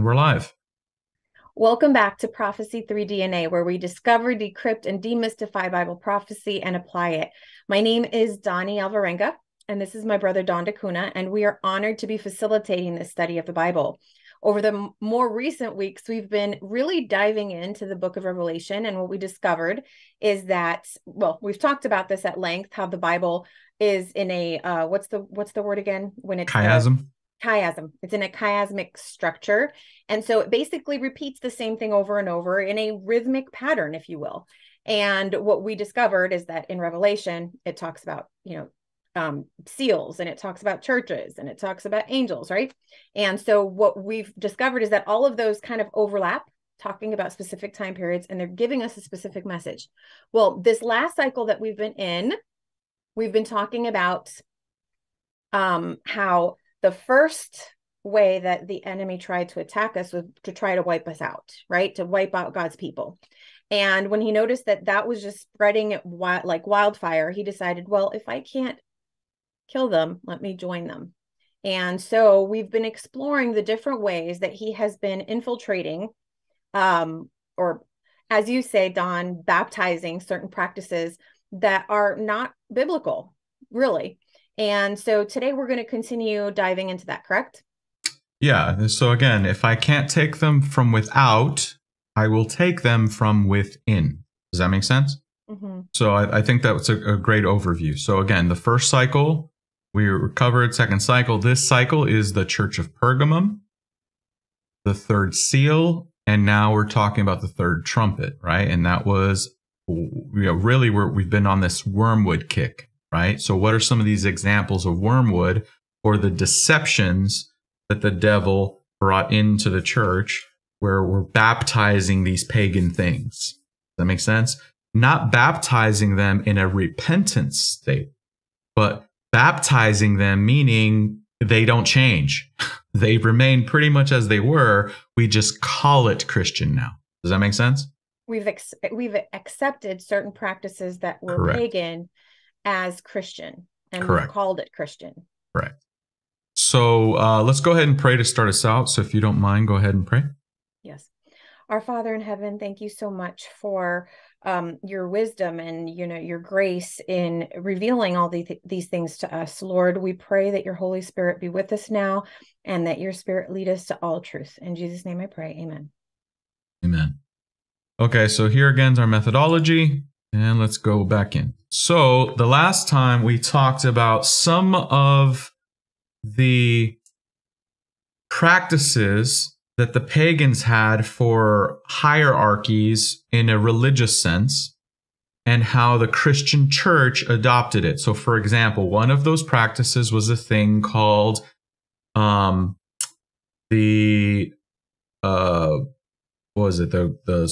And we're live. Welcome back to Prophecy 3 DNA, where we discover, decrypt, and demystify Bible prophecy and apply it. My name is Donnie Alvarenga, and this is my brother Don DeCuna, and we are honored to be facilitating this study of the Bible. Over the m- more recent weeks, we've been really diving into the book of Revelation, and what we discovered is that, well, we've talked about this at length, how the Bible is in a uh, what's the what's the word again when it's chiasm chiasm. It's in a chiasmic structure. And so it basically repeats the same thing over and over in a rhythmic pattern, if you will. And what we discovered is that in Revelation, it talks about, you know, um, seals and it talks about churches and it talks about angels, right? And so what we've discovered is that all of those kind of overlap, talking about specific time periods, and they're giving us a specific message. Well, this last cycle that we've been in, we've been talking about um, how the first way that the enemy tried to attack us was to try to wipe us out, right? To wipe out God's people. And when he noticed that that was just spreading like wildfire, he decided, well, if I can't kill them, let me join them. And so we've been exploring the different ways that he has been infiltrating, um, or as you say, Don, baptizing certain practices that are not biblical, really. And so today we're going to continue diving into that, correct? Yeah. So again, if I can't take them from without, I will take them from within. Does that make sense? Mm-hmm. So I, I, think that's a, a great overview. So again, the first cycle we covered, second cycle. This cycle is the Church of Pergamum, the third seal, and now we're talking about the third trumpet, right? And that was you know, really we we've been on this wormwood kick right? So, what are some of these examples of wormwood or the deceptions that the devil brought into the church where we're baptizing these pagan things? Does that make sense? Not baptizing them in a repentance state, but baptizing them meaning they don't change. they remain pretty much as they were. We just call it Christian now. Does that make sense? We've ex- we've accepted certain practices that were Correct. pagan as Christian and Correct. called it Christian. Right. So uh, let's go ahead and pray to start us out. So if you don't mind, go ahead and pray. Yes. Our Father in heaven, thank you so much for um, your wisdom and you know your grace in revealing all these, these things to us. Lord, we pray that your Holy Spirit be with us now and that your Spirit lead us to all truth. In Jesus' name I pray. Amen. Amen. Okay, so here again is our methodology. And let's go back in. So the last time we talked about some of the practices that the pagans had for hierarchies in a religious sense and how the Christian church adopted it. So, for example, one of those practices was a thing called um, the uh, what was it the the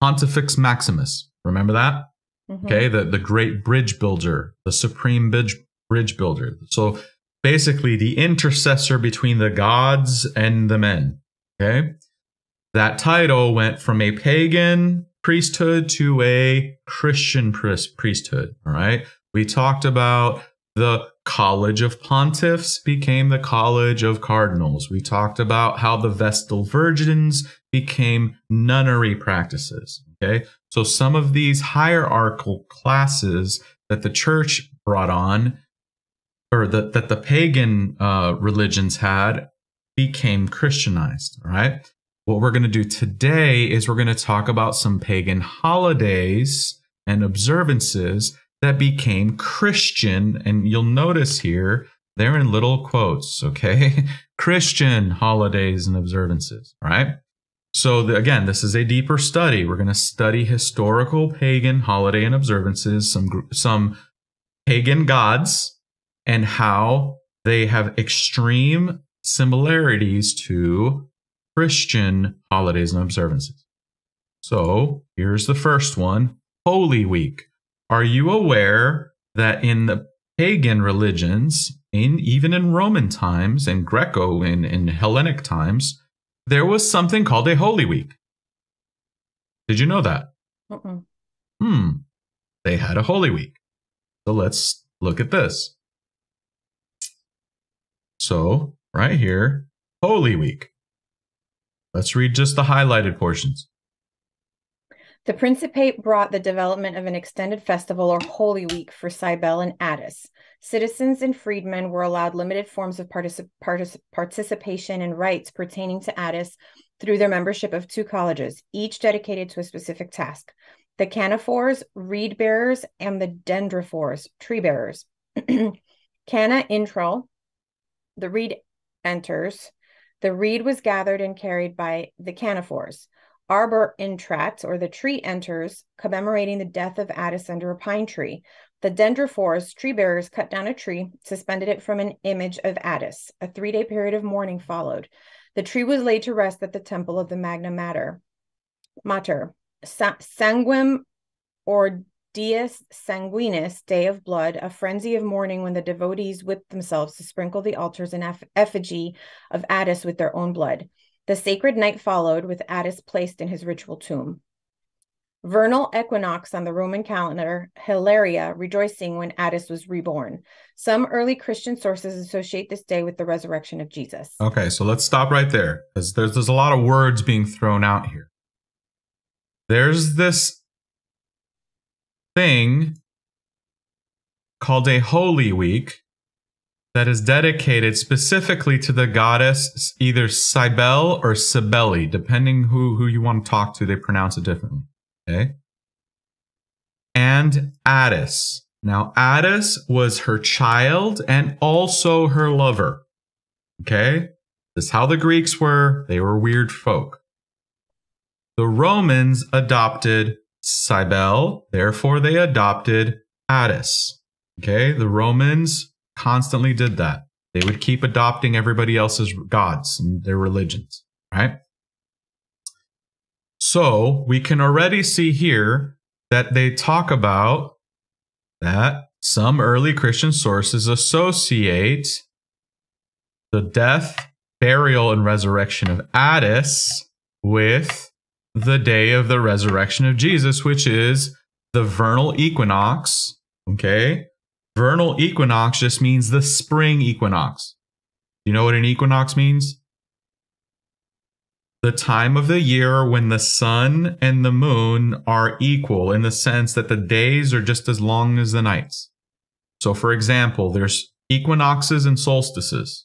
Pontifex Maximus. Remember that? Mm-hmm. Okay, the, the great bridge builder, the supreme bridge, bridge builder. So basically, the intercessor between the gods and the men. Okay, that title went from a pagan priesthood to a Christian priesthood. All right, we talked about the College of Pontiffs became the College of Cardinals. We talked about how the Vestal Virgins became nunnery practices. Okay. So some of these hierarchical classes that the church brought on, or that, that the pagan uh, religions had, became Christianized. All right. What we're going to do today is we're going to talk about some pagan holidays and observances that became Christian. And you'll notice here, they're in little quotes, okay? Christian holidays and observances, right? So the, again, this is a deeper study. We're going to study historical pagan holiday and observances, some some pagan gods, and how they have extreme similarities to Christian holidays and observances. So here's the first one: Holy Week. Are you aware that in the pagan religions, in even in Roman times and Greco in, in Hellenic times, there was something called a Holy Week. Did you know that? Uh-uh. Hmm. They had a Holy Week. So let's look at this. So, right here, Holy Week. Let's read just the highlighted portions. The Principate brought the development of an extended festival or Holy Week for Cybele and Attis. Citizens and freedmen were allowed limited forms of particip- particip- participation and rights pertaining to Attis through their membership of two colleges, each dedicated to a specific task. The cannophores, reed bearers, and the dendrophores, tree bearers. Canna intro, the reed enters. The reed was gathered and carried by the cannophores. Arbor intrat, or the tree enters, commemorating the death of Attis under a pine tree. The dendrophores, tree bearers, cut down a tree, suspended it from an image of Attis. A three day period of mourning followed. The tree was laid to rest at the temple of the Magna Mater. Mater. Sa- sanguim or Dies Sanguinis, Day of Blood, a frenzy of mourning when the devotees whipped themselves to sprinkle the altars in effigy of Attis with their own blood. The sacred night followed, with Attis placed in his ritual tomb. Vernal equinox on the Roman calendar, Hilaria rejoicing when Attis was reborn. Some early Christian sources associate this day with the resurrection of Jesus. Okay, so let's stop right there because there's, there's a lot of words being thrown out here. There's this thing called a Holy Week that is dedicated specifically to the goddess either Cybele or Cybele, depending who, who you want to talk to, they pronounce it differently. Okay. And Attis. Now, Attis was her child and also her lover. Okay. This is how the Greeks were. They were weird folk. The Romans adopted Cybele, therefore they adopted Attis. Okay, the Romans constantly did that. They would keep adopting everybody else's gods and their religions, right? So we can already see here that they talk about that some early Christian sources associate the death, burial, and resurrection of Attis with the day of the resurrection of Jesus, which is the vernal equinox. Okay. Vernal equinox just means the spring equinox. You know what an equinox means? The time of the year when the sun and the moon are equal in the sense that the days are just as long as the nights. So, for example, there's equinoxes and solstices.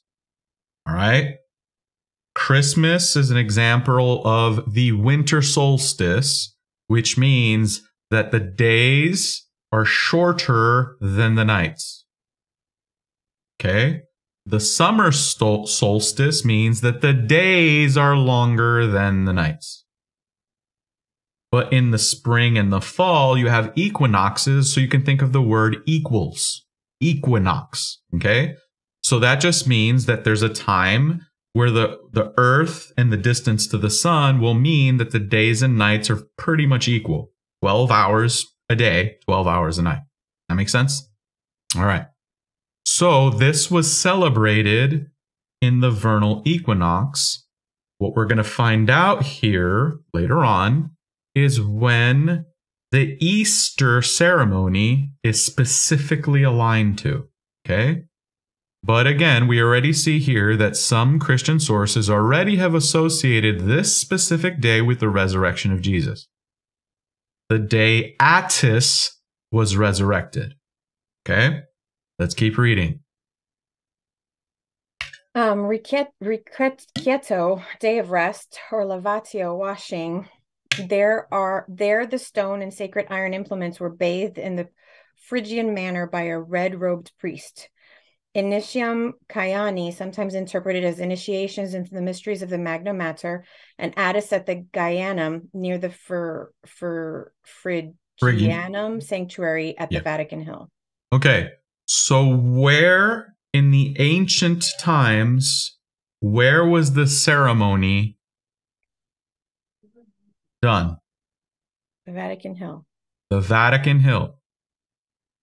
All right. Christmas is an example of the winter solstice, which means that the days are shorter than the nights. Okay. The summer solstice means that the days are longer than the nights. But in the spring and the fall, you have equinoxes. So you can think of the word equals, equinox. Okay. So that just means that there's a time where the, the earth and the distance to the sun will mean that the days and nights are pretty much equal 12 hours a day, 12 hours a night. That makes sense? All right. So this was celebrated in the vernal equinox. What we're going to find out here later on is when the Easter ceremony is specifically aligned to. Okay. But again, we already see here that some Christian sources already have associated this specific day with the resurrection of Jesus. The day Attis was resurrected. Okay, let's keep reading. Um, Ricetto, day of rest, or Lavatio, washing. There are there the stone and sacred iron implements were bathed in the Phrygian manner by a red-robed priest. Initium Caiani, sometimes interpreted as initiations into the mysteries of the Magna Mater, and Attis at the Gaianum near the for for Phrygianum sanctuary at the yeah. Vatican Hill. Okay, so where in the ancient times, where was the ceremony done? The Vatican Hill. The Vatican Hill.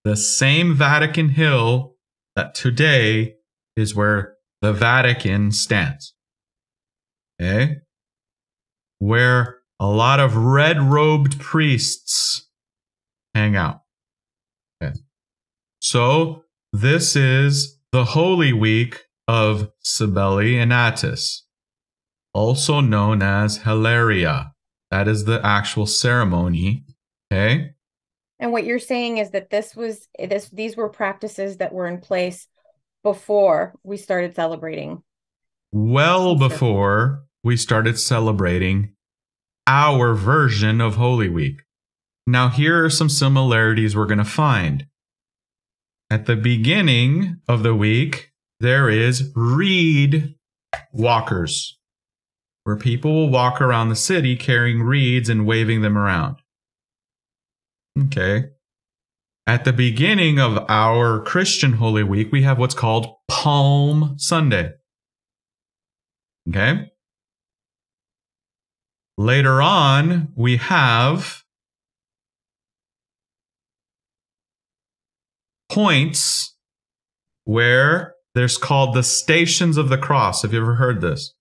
The same Vatican Hill that today is where the Vatican stands. Okay? Where a lot of red robed priests hang out. Okay. So this is the Holy Week of Cybele and Attis. also known as Hilaria. That is the actual ceremony. Okay. And what you're saying is that this was this these were practices that were in place before we started celebrating. Well before we started celebrating our version of Holy Week. Now, here are some similarities we're going to find. At the beginning of the week, there is reed walkers, where people will walk around the city carrying reeds and waving them around. Okay. At the beginning of our Christian Holy Week, we have what's called Palm Sunday. Okay. Later on, we have points where there's called the stations of the cross. Have you ever heard this?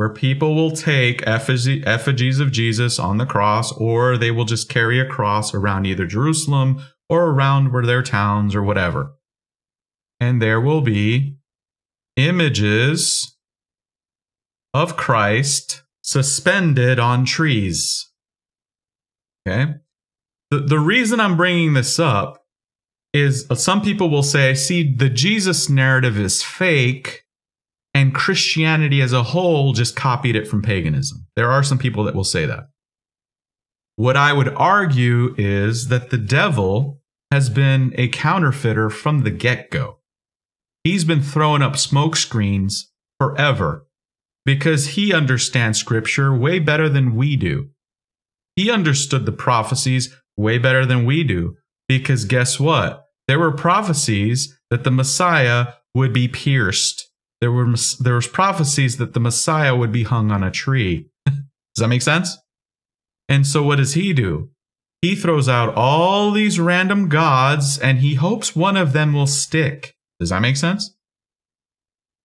Where people will take effigies of Jesus on the cross, or they will just carry a cross around either Jerusalem or around where their towns or whatever. And there will be images of Christ suspended on trees. Okay. The, the reason I'm bringing this up is some people will say, see, the Jesus narrative is fake and Christianity as a whole just copied it from paganism. There are some people that will say that. What I would argue is that the devil has been a counterfeiter from the get go. He's been throwing up smoke screens forever because he understands scripture way better than we do. He understood the prophecies way better than we do. Because guess what? There were prophecies that the Messiah would be pierced. There were there was prophecies that the Messiah would be hung on a tree. does that make sense? And so what does he do? He throws out all these random gods and he hopes one of them will stick. Does that make sense?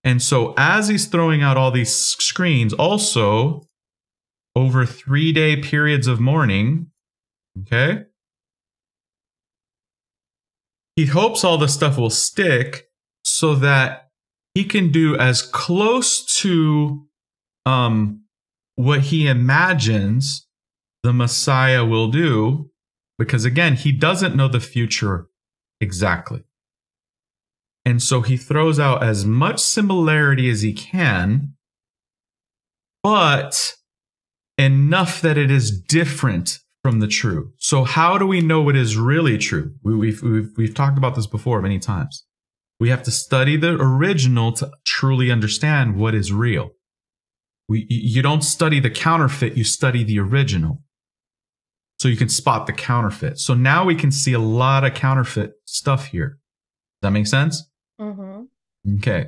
And so as he's throwing out all these screens, also over three day periods of mourning, okay, he hopes all the stuff will stick so that he can do as close to um, what he imagines the Messiah will do, because again, he doesn't know the future exactly. And so he throws out as much similarity as he can, but enough that it is different from the true. So how do we know what is really true? We, we've, we've, we've talked about this before many times. We have to study the original to truly understand what is real. We, you don't study the counterfeit, you study the original. So you can spot the counterfeit. So now we can see a lot of counterfeit stuff here. Does that make sense? Mm-hmm. Okay.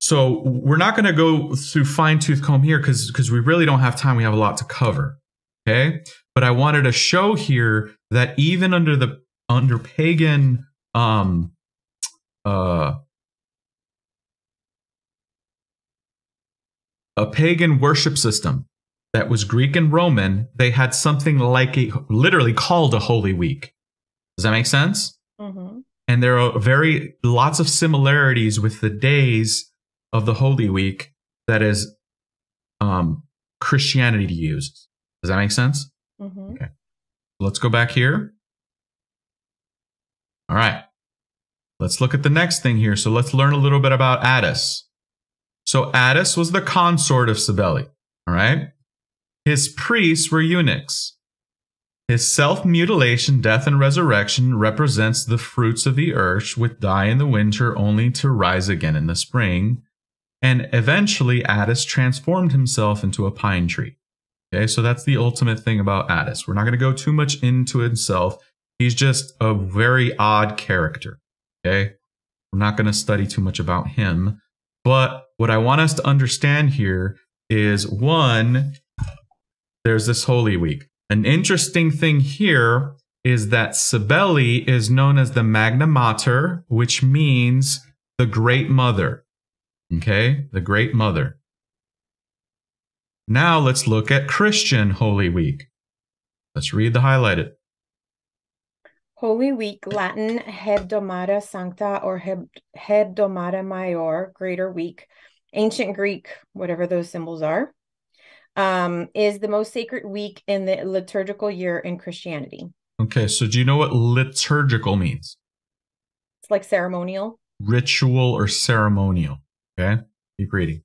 So we're not going to go through fine tooth comb here because because we really don't have time. We have a lot to cover. Okay. But I wanted to show here that even under the under pagan um uh a pagan worship system that was Greek and Roman, they had something like a literally called a Holy Week. Does that make sense? Mm-hmm. And there are very lots of similarities with the days of the Holy Week that is um, Christianity uses. Does that make sense? Mm-hmm. Okay. Let's go back here. All right. Let's look at the next thing here. So let's learn a little bit about Attis. So Attis was the consort of Cybele. All right. His priests were eunuchs. His self mutilation, death, and resurrection represents the fruits of the earth, which die in the winter only to rise again in the spring. And eventually, Attis transformed himself into a pine tree. Okay, so that's the ultimate thing about Attis. We're not going to go too much into himself. He's just a very odd character. Okay, we're not going to study too much about him. But what I want us to understand here is one, there's this Holy Week. An interesting thing here is that Cybele is known as the Magna Mater, which means the Great Mother. Okay, the Great Mother. Now let's look at Christian Holy Week. Let's read the highlighted. Holy Week, Latin Hebdomada Sancta or Hebdomada Major, Greater Week, ancient Greek, whatever those symbols are, um, is the most sacred week in the liturgical year in Christianity. Okay, so do you know what liturgical means? It's like ceremonial. Ritual or ceremonial. Okay, keep reading.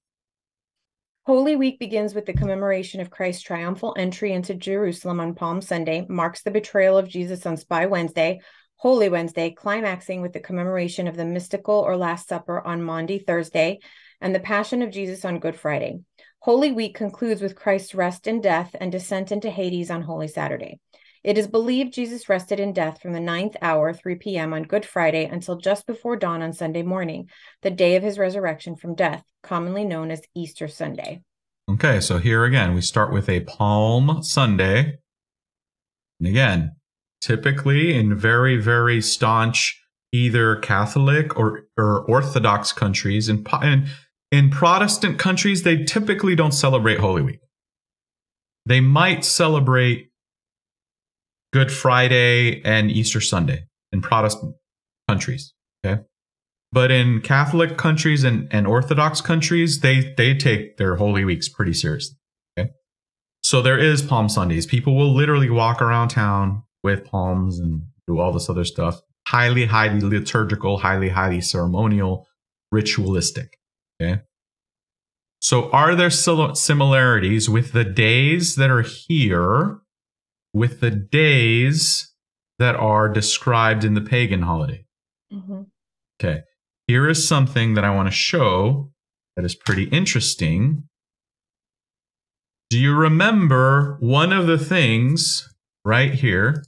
Holy Week begins with the commemoration of Christ's triumphal entry into Jerusalem on Palm Sunday, marks the betrayal of Jesus on Spy Wednesday, Holy Wednesday, climaxing with the commemoration of the mystical or Last Supper on Maundy Thursday, and the Passion of Jesus on Good Friday. Holy Week concludes with Christ's rest in death and descent into Hades on Holy Saturday. It is believed Jesus rested in death from the ninth hour, 3 p.m. on Good Friday until just before dawn on Sunday morning, the day of his resurrection from death, commonly known as Easter Sunday. Okay, so here again, we start with a Palm Sunday. And again, typically in very, very staunch either Catholic or, or Orthodox countries, in, in, in Protestant countries, they typically don't celebrate Holy Week. They might celebrate Good Friday and Easter Sunday in Protestant countries. Okay. But in Catholic countries and, and Orthodox countries, they, they take their Holy Weeks pretty seriously. Okay. So there is Palm Sundays. People will literally walk around town with palms and do all this other stuff. Highly, highly liturgical, highly, highly ceremonial, ritualistic. Okay. So are there similarities with the days that are here with the days that are described in the pagan holiday. Mm-hmm. Okay. Here is something that I want to show that is pretty interesting. Do you remember one of the things right here?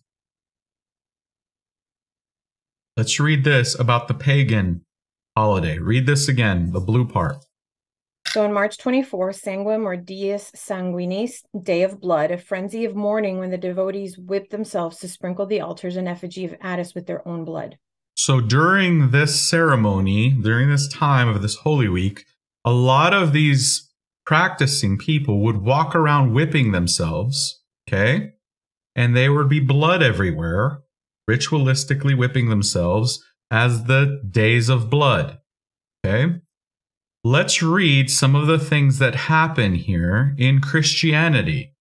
Let's read this about the pagan holiday. Read this again, the blue part. So on March 24, Sanguinem or Dies Sanguinis, Day of Blood, a frenzy of mourning when the devotees whip themselves to sprinkle the altars and effigy of Attis with their own blood. So during this ceremony, during this time of this Holy Week, a lot of these practicing people would walk around whipping themselves, okay? And there would be blood everywhere, ritualistically whipping themselves as the days of blood, okay? Let's read some of the things that happen here in Christianity.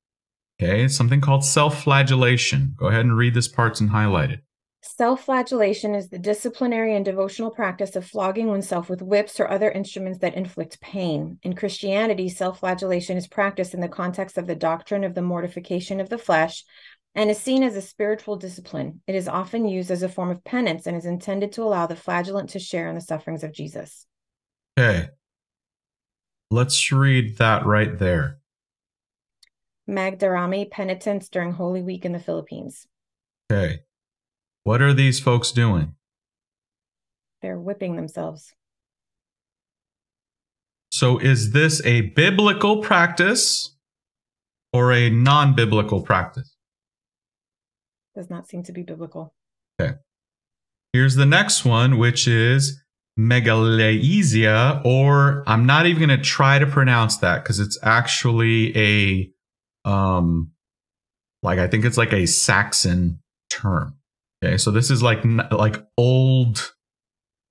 Okay, it's something called self flagellation. Go ahead and read this part and highlight it. Self flagellation is the disciplinary and devotional practice of flogging oneself with whips or other instruments that inflict pain. In Christianity, self flagellation is practiced in the context of the doctrine of the mortification of the flesh and is seen as a spiritual discipline. It is often used as a form of penance and is intended to allow the flagellant to share in the sufferings of Jesus. Okay, Let's read that right there. Magdarame penitents during Holy Week in the Philippines. Okay. What are these folks doing? They're whipping themselves. So, is this a biblical practice or a non biblical practice? Does not seem to be biblical. Okay. Here's the next one, which is megalesia, or I'm not even going to try to pronounce that because it's actually a, um, like I think it's like a Saxon term. Okay, so this is like like old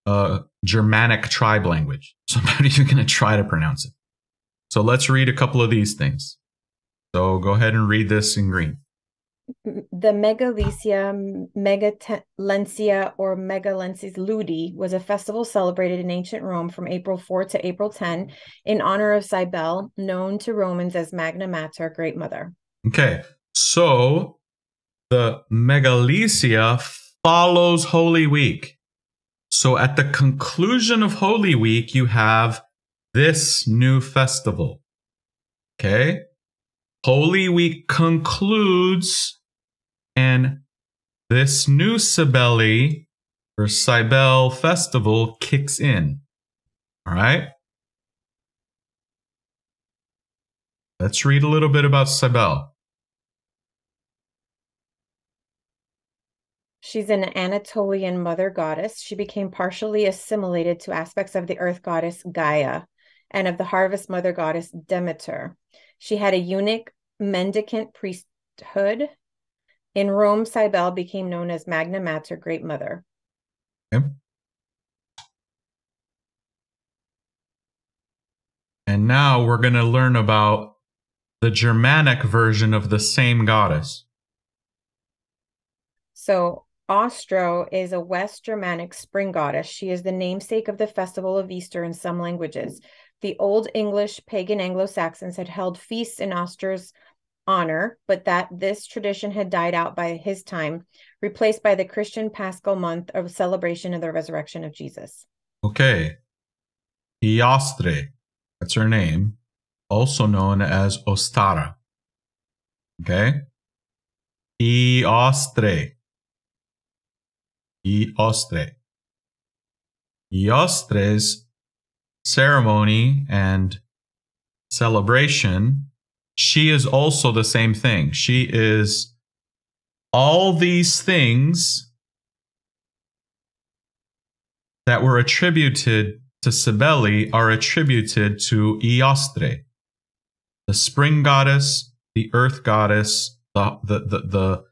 uh, Germanic tribe language. So I'm not even going to try to pronounce it. So let's read a couple of these things. So go ahead and read this in green the Megalesia, Megalensia, or Megalenses Ludi was a festival celebrated in ancient Rome from April 4 to April 10 in honor of Cybele, known to Romans as Magna Mater, Great Mother. Okay, so the Megalesia follows Holy Week. So at the conclusion of Holy Week, you have this new festival. Okay? Holy Week concludes and this new Cybele or Cybele festival kicks in. All right. Let's read a little bit about Cybele. She's an Anatolian mother goddess. She became partially assimilated to aspects of the earth goddess Gaia and of the harvest mother goddess Demeter. She had a eunuch mendicant priesthood in Rome, Cybele became known as Magna Mater, Great Mother. Okay. And now we're going to learn about the Germanic version of the same goddess. So, Ostro is a West Germanic spring goddess. She is the namesake of the festival of Easter in some languages. The Old English pagan Anglo Saxons had held feasts in Ostro's honor, but that this tradition had died out by his time, replaced by the Christian Paschal month of celebration of the resurrection of Jesus. Okay. Iastre, that's her name, also known as Ostara. Okay? Eostre. Eostre. Eostre's ceremony and celebration she is also the same thing. She is all these things that were attributed to Cybele are attributed to Eostre, the spring goddess, the earth goddess, the, the, the, the,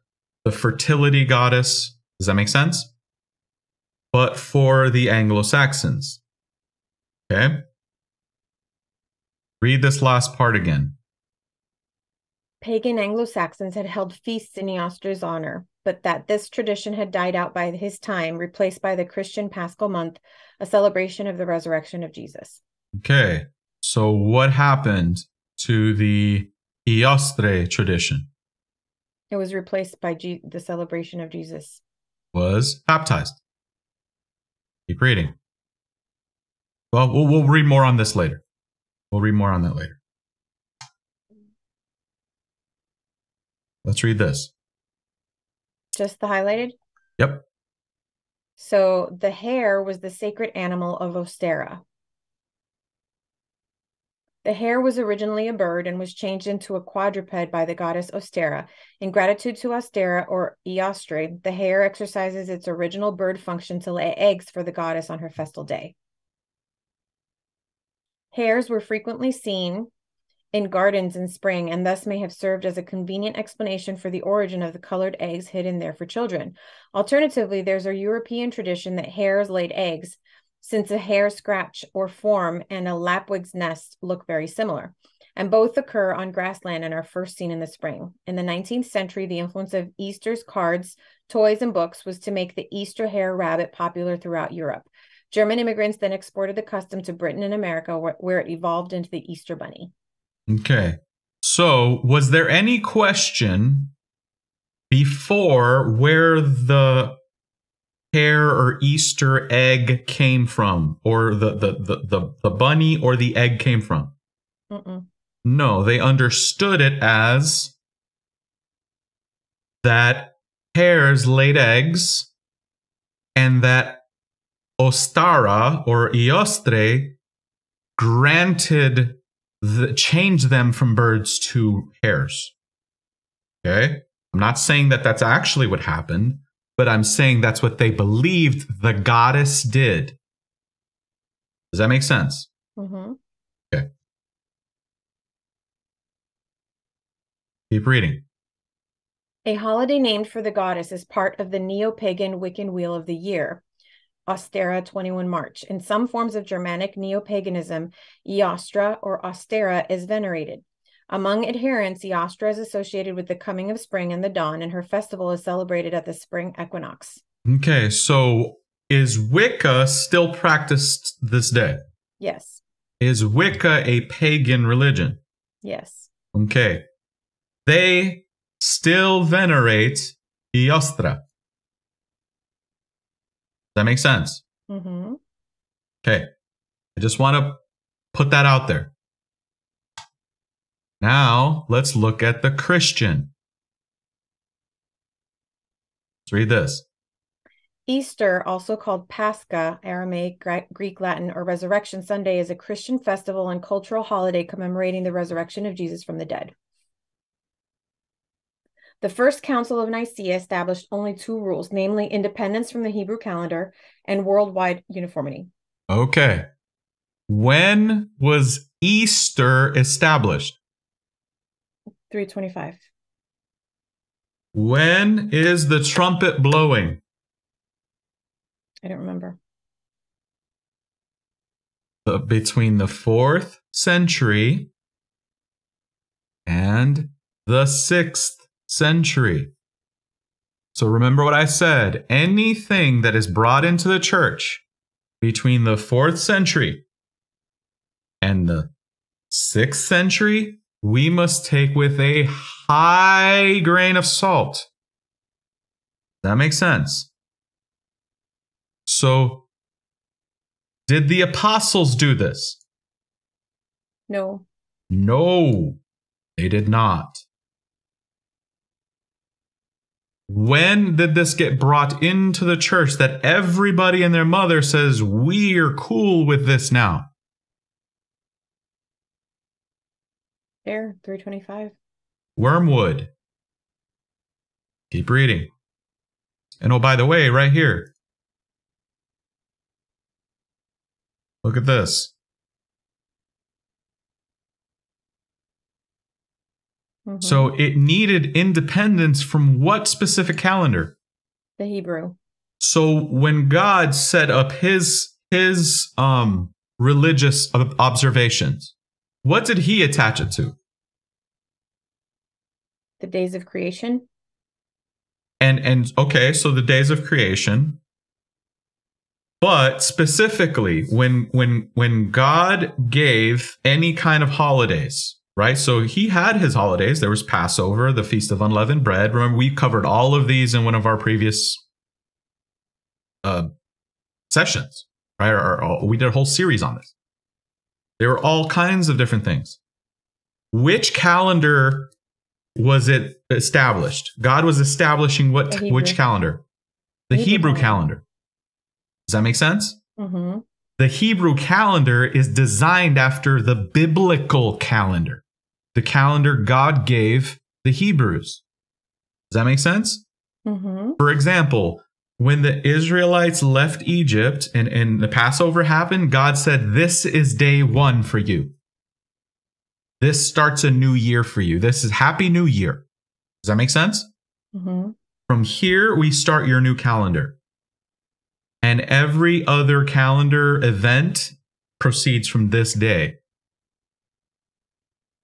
the fertility goddess. Does that make sense? But for the Anglo Saxons. Okay? Read this last part again. Pagan Anglo Saxons had held feasts in Eostro's honor, but that this tradition had died out by his time, replaced by the Christian Paschal month, a celebration of the resurrection of Jesus. Okay, so what happened to the Eostre tradition? It was replaced by G- the celebration of Jesus. Was baptized. Keep reading. Well, well, we'll read more on this later. We'll read more on that later. Let's read this. Just the highlighted? Yep. So the hare was the sacred animal of Ostara. The hare was originally a bird and was changed into a quadruped by the goddess Ostara. In gratitude to Ostara or Eostre, the hare exercises its original bird function to lay eggs for the goddess on her festal day. Hares were frequently seen in gardens in spring and thus may have served as a convenient explanation for the origin of the colored eggs hidden there for children. Alternatively, there's a European tradition that hares laid eggs, since a hare scratch or form and a lapwing's nest look very similar. And both occur on grassland and are first seen in the spring. In the 19th century, the influence of Easter's cards, toys, and books was to make the Easter hare rabbit popular throughout Europe. German immigrants then exported the custom to Britain and America, where, where it evolved into the Easter bunny. Okay. So, was there any question before where the hare or Easter egg came from, or the the the the, the bunny or the egg came from? Mm-mm. No, they understood it as that hares laid eggs, and that Ostara or Eostre granted the, change them from birds to hares. Okay. I'm not saying that that's actually what happened, but I'm saying that's what they believed the goddess did. Does that make sense? Mm-hmm. Okay. Keep reading. A holiday named for the goddess is part of the neo pagan Wiccan Wheel of the Year. Ostara 21 March. In some forms of Germanic neo paganism, Eostra or Ostara is venerated. Among adherents, Eostra is associated with the coming of spring and the dawn, and her festival is celebrated at the spring equinox. Okay, so is Wicca still practiced this day? Yes. Is Wicca a pagan religion? Yes. Okay. They still venerate Eostra that make sense? Mm-hmm. Okay. I just want to put that out there. Now, let's look at the Christian. Let's read this. Easter, also called Pascha, Aramaic, Greek, Latin, or Resurrection Sunday, is a Christian festival and cultural holiday commemorating the resurrection of Jesus from the dead. The First Council of Nicaea established only two rules, namely independence from the Hebrew calendar and worldwide uniformity. Okay. When was Easter established? 325. When is the trumpet blowing? I don't remember. uh, between the fourth century and the sixth century. So remember what I said anything that is brought into the church between the fourth century and the sixth century, we must take with a high grain of salt. That makes sense. So, did the apostles do this? No. No, they did not. When did this get brought into the church that everybody and their mother says, We're cool with this now? There, 325. Wormwood. Keep reading. And oh, by the way, right here. Look at this. Mm-hmm. So it needed independence from what specific calendar? The Hebrew. So when God set up his his um religious observations, what did he attach it to? The days of creation. And and okay, so the days of creation. But specifically when when when God gave any kind of holidays, right? So he had his holidays. There was Passover, the Feast of Unleavened Bread. Remember, we covered all of these in one of our previous uh, sessions, right? Or, or, we did a whole series on this. There were all kinds of different things. Which calendar was it established? God was establishing what which calendar? The Hebrew, Hebrew calendar. Does that make sense? Mm-hmm. The Hebrew calendar is designed after the biblical calendar the calendar God gave the Hebrews. Does that make sense? Mm-hmm. For example, when the Israelites left Egypt and, and the Passover happened, God said, This is day one for you. This starts a new year for you. This is Happy New Year. Does that make sense? Mm-hmm. From here, we start your new calendar. And every other calendar event proceeds from this day.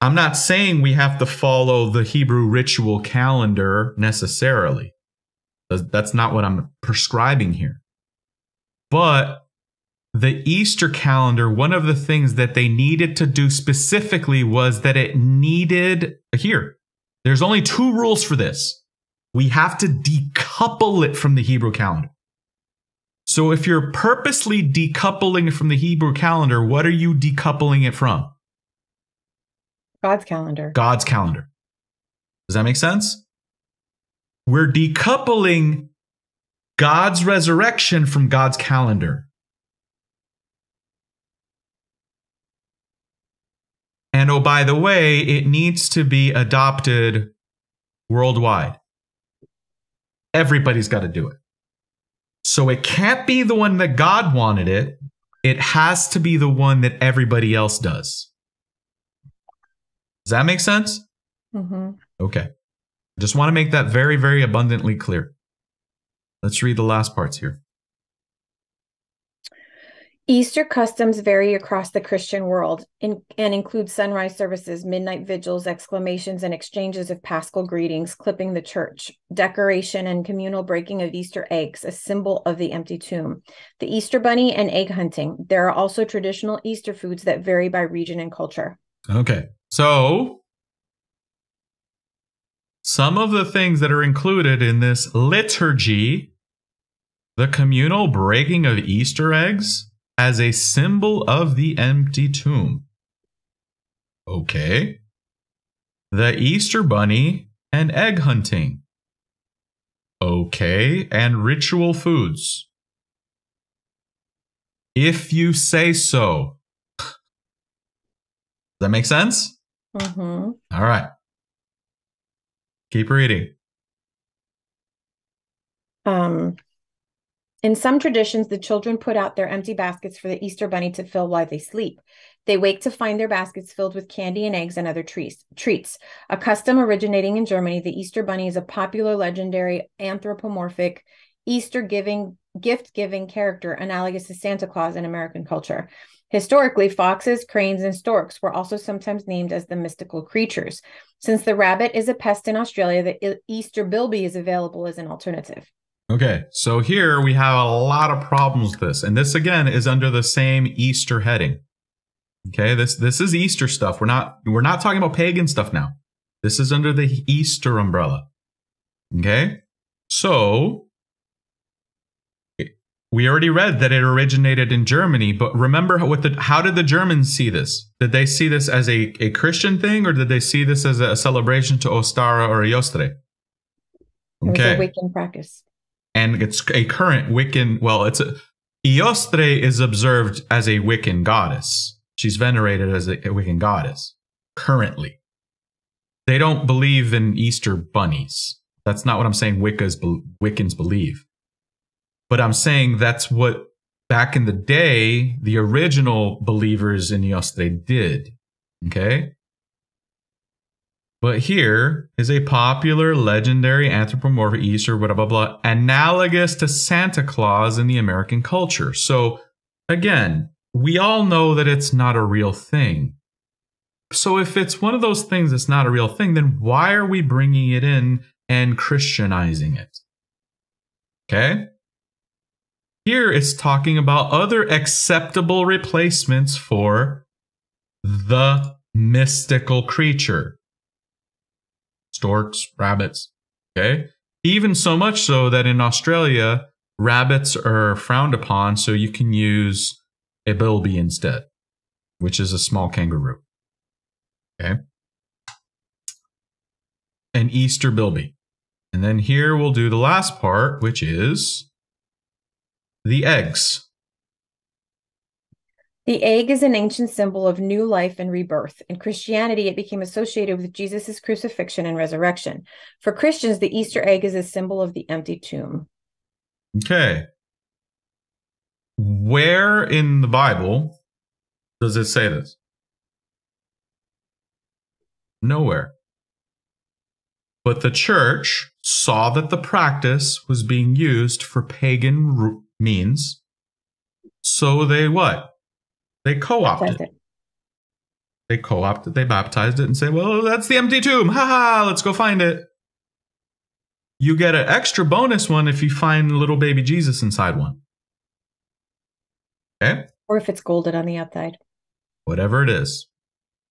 I'm not saying we have to follow the Hebrew ritual calendar necessarily. That's not what I'm prescribing here. But the Easter calendar, one of the things that they needed to do specifically was that it needed here. There's only two rules for this. We have to decouple it from the Hebrew calendar. So if you're purposely decoupling it from the Hebrew calendar, what are you decoupling it from? God's calendar. God's calendar. Does that make sense? We're decoupling God's resurrection from God's calendar. And oh, by the way, it needs to be adopted worldwide. Everybody's got to do it. So it can't be the one that God wanted it. It has to be the one that everybody else does. Does that make sense? Mm-hmm. Okay. Just want to make that very, very abundantly clear. Let's read the last parts here. Easter customs vary across the Christian world in, and include sunrise services, midnight vigils, exclamations, and exchanges of paschal greetings, clipping the church, decoration and communal breaking of Easter eggs, a symbol of the empty tomb, the Easter bunny, and egg hunting. There are also traditional Easter foods that vary by region and culture. Okay. So, some of the things that are included in this liturgy, the communal breaking of Easter eggs as a symbol of the empty tomb. Okay. The Easter bunny and egg hunting. Okay. And ritual foods. If you say so. Does that make sense? Mm-hmm. All right. Keep reading. Um, in some traditions, the children put out their empty baskets for the Easter bunny to fill while they sleep. They wake to find their baskets filled with candy and eggs and other treats. Treats. A custom originating in Germany, the Easter bunny is a popular legendary anthropomorphic Easter giving gift giving character analogous to Santa Claus in American culture. Historically, foxes, cranes, and storks were also sometimes named as the mystical creatures. Since the rabbit is a pest in Australia, the Easter bilby is available as an alternative. Okay, so here we have a lot of problems with this, and this again is under the same Easter heading. Okay, this this is Easter stuff. We're not we're not talking about pagan stuff now. This is under the Easter umbrella. Okay, so we already read that it originated in Germany, but remember what the how did the Germans see this? Did they see this as a, a Christian thing, or did they see this as a celebration to Ostara or Eostre? Okay, it Wiccan practice and it's a current Wiccan. Well, it's a Eostre is observed as a Wiccan goddess. She's venerated as a, a Wiccan goddess currently. They don't believe in Easter bunnies. That's not what I'm saying. Wicca's Wiccans believe, but I'm saying that's what back in the day the original believers in Eostre did. Okay, but here is a popular legendary anthropomorphic Easter, blah, blah, blah, analogous to Santa Claus in the American culture. So again, we all know that it's not a real thing. So if it's one of those things that's not a real thing, then why are we bringing it in and Christianizing it? Okay? Here it's talking about other acceptable replacements for the mystical creature storks, rabbits. Okay. Even so much so that in Australia, rabbits are frowned upon, so you can use a bilby instead, which is a small kangaroo. Okay. An Easter bilby. And then here we'll do the last part, which is the eggs. The egg is an ancient symbol of new life and rebirth. In Christianity, it became associated with Jesus' crucifixion and resurrection. For Christians, the Easter egg is a symbol of the empty tomb. Okay. Where in the Bible does it say this? Nowhere. But the church saw that the practice was being used for pagan means. So they what? They co-opted. It. They co-opted. it. They baptized it and say, "Well, that's the empty tomb. Ha ha! Let's go find it." You get an extra bonus one if you find little baby Jesus inside one. Okay. Or if it's golden on the outside. Whatever it is.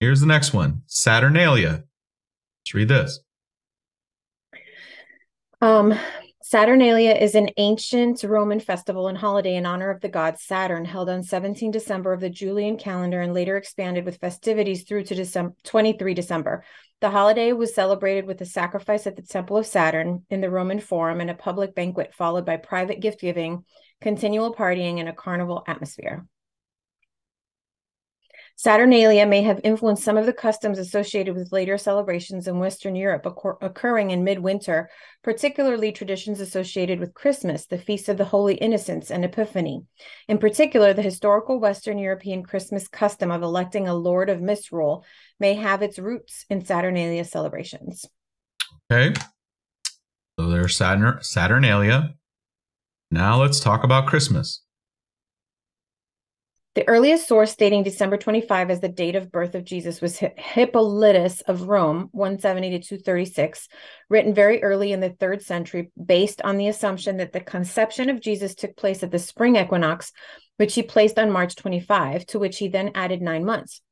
Here's the next one: Saturnalia. Let's read this. Um, Saturnalia is an ancient Roman festival and holiday in honor of the god Saturn, held on 17 December of the Julian calendar and later expanded with festivities through to December 23 December. The holiday was celebrated with a sacrifice at the Temple of Saturn in the Roman Forum and a public banquet followed by private gift giving, continual partying, and a carnival atmosphere. Saturnalia may have influenced some of the customs associated with later celebrations in Western Europe occurring in midwinter, particularly traditions associated with Christmas, the Feast of the Holy Innocents, and Epiphany. In particular, the historical Western European Christmas custom of electing a Lord of Misrule may have its roots in Saturnalia celebrations. Okay. So there's Saturn- Saturnalia. Now let's talk about Christmas. The earliest source dating December 25 as the date of birth of Jesus was Hippolytus of Rome, 170 to 236, written very early in the third century, based on the assumption that the conception of Jesus took place at the spring equinox, which he placed on March 25, to which he then added nine months.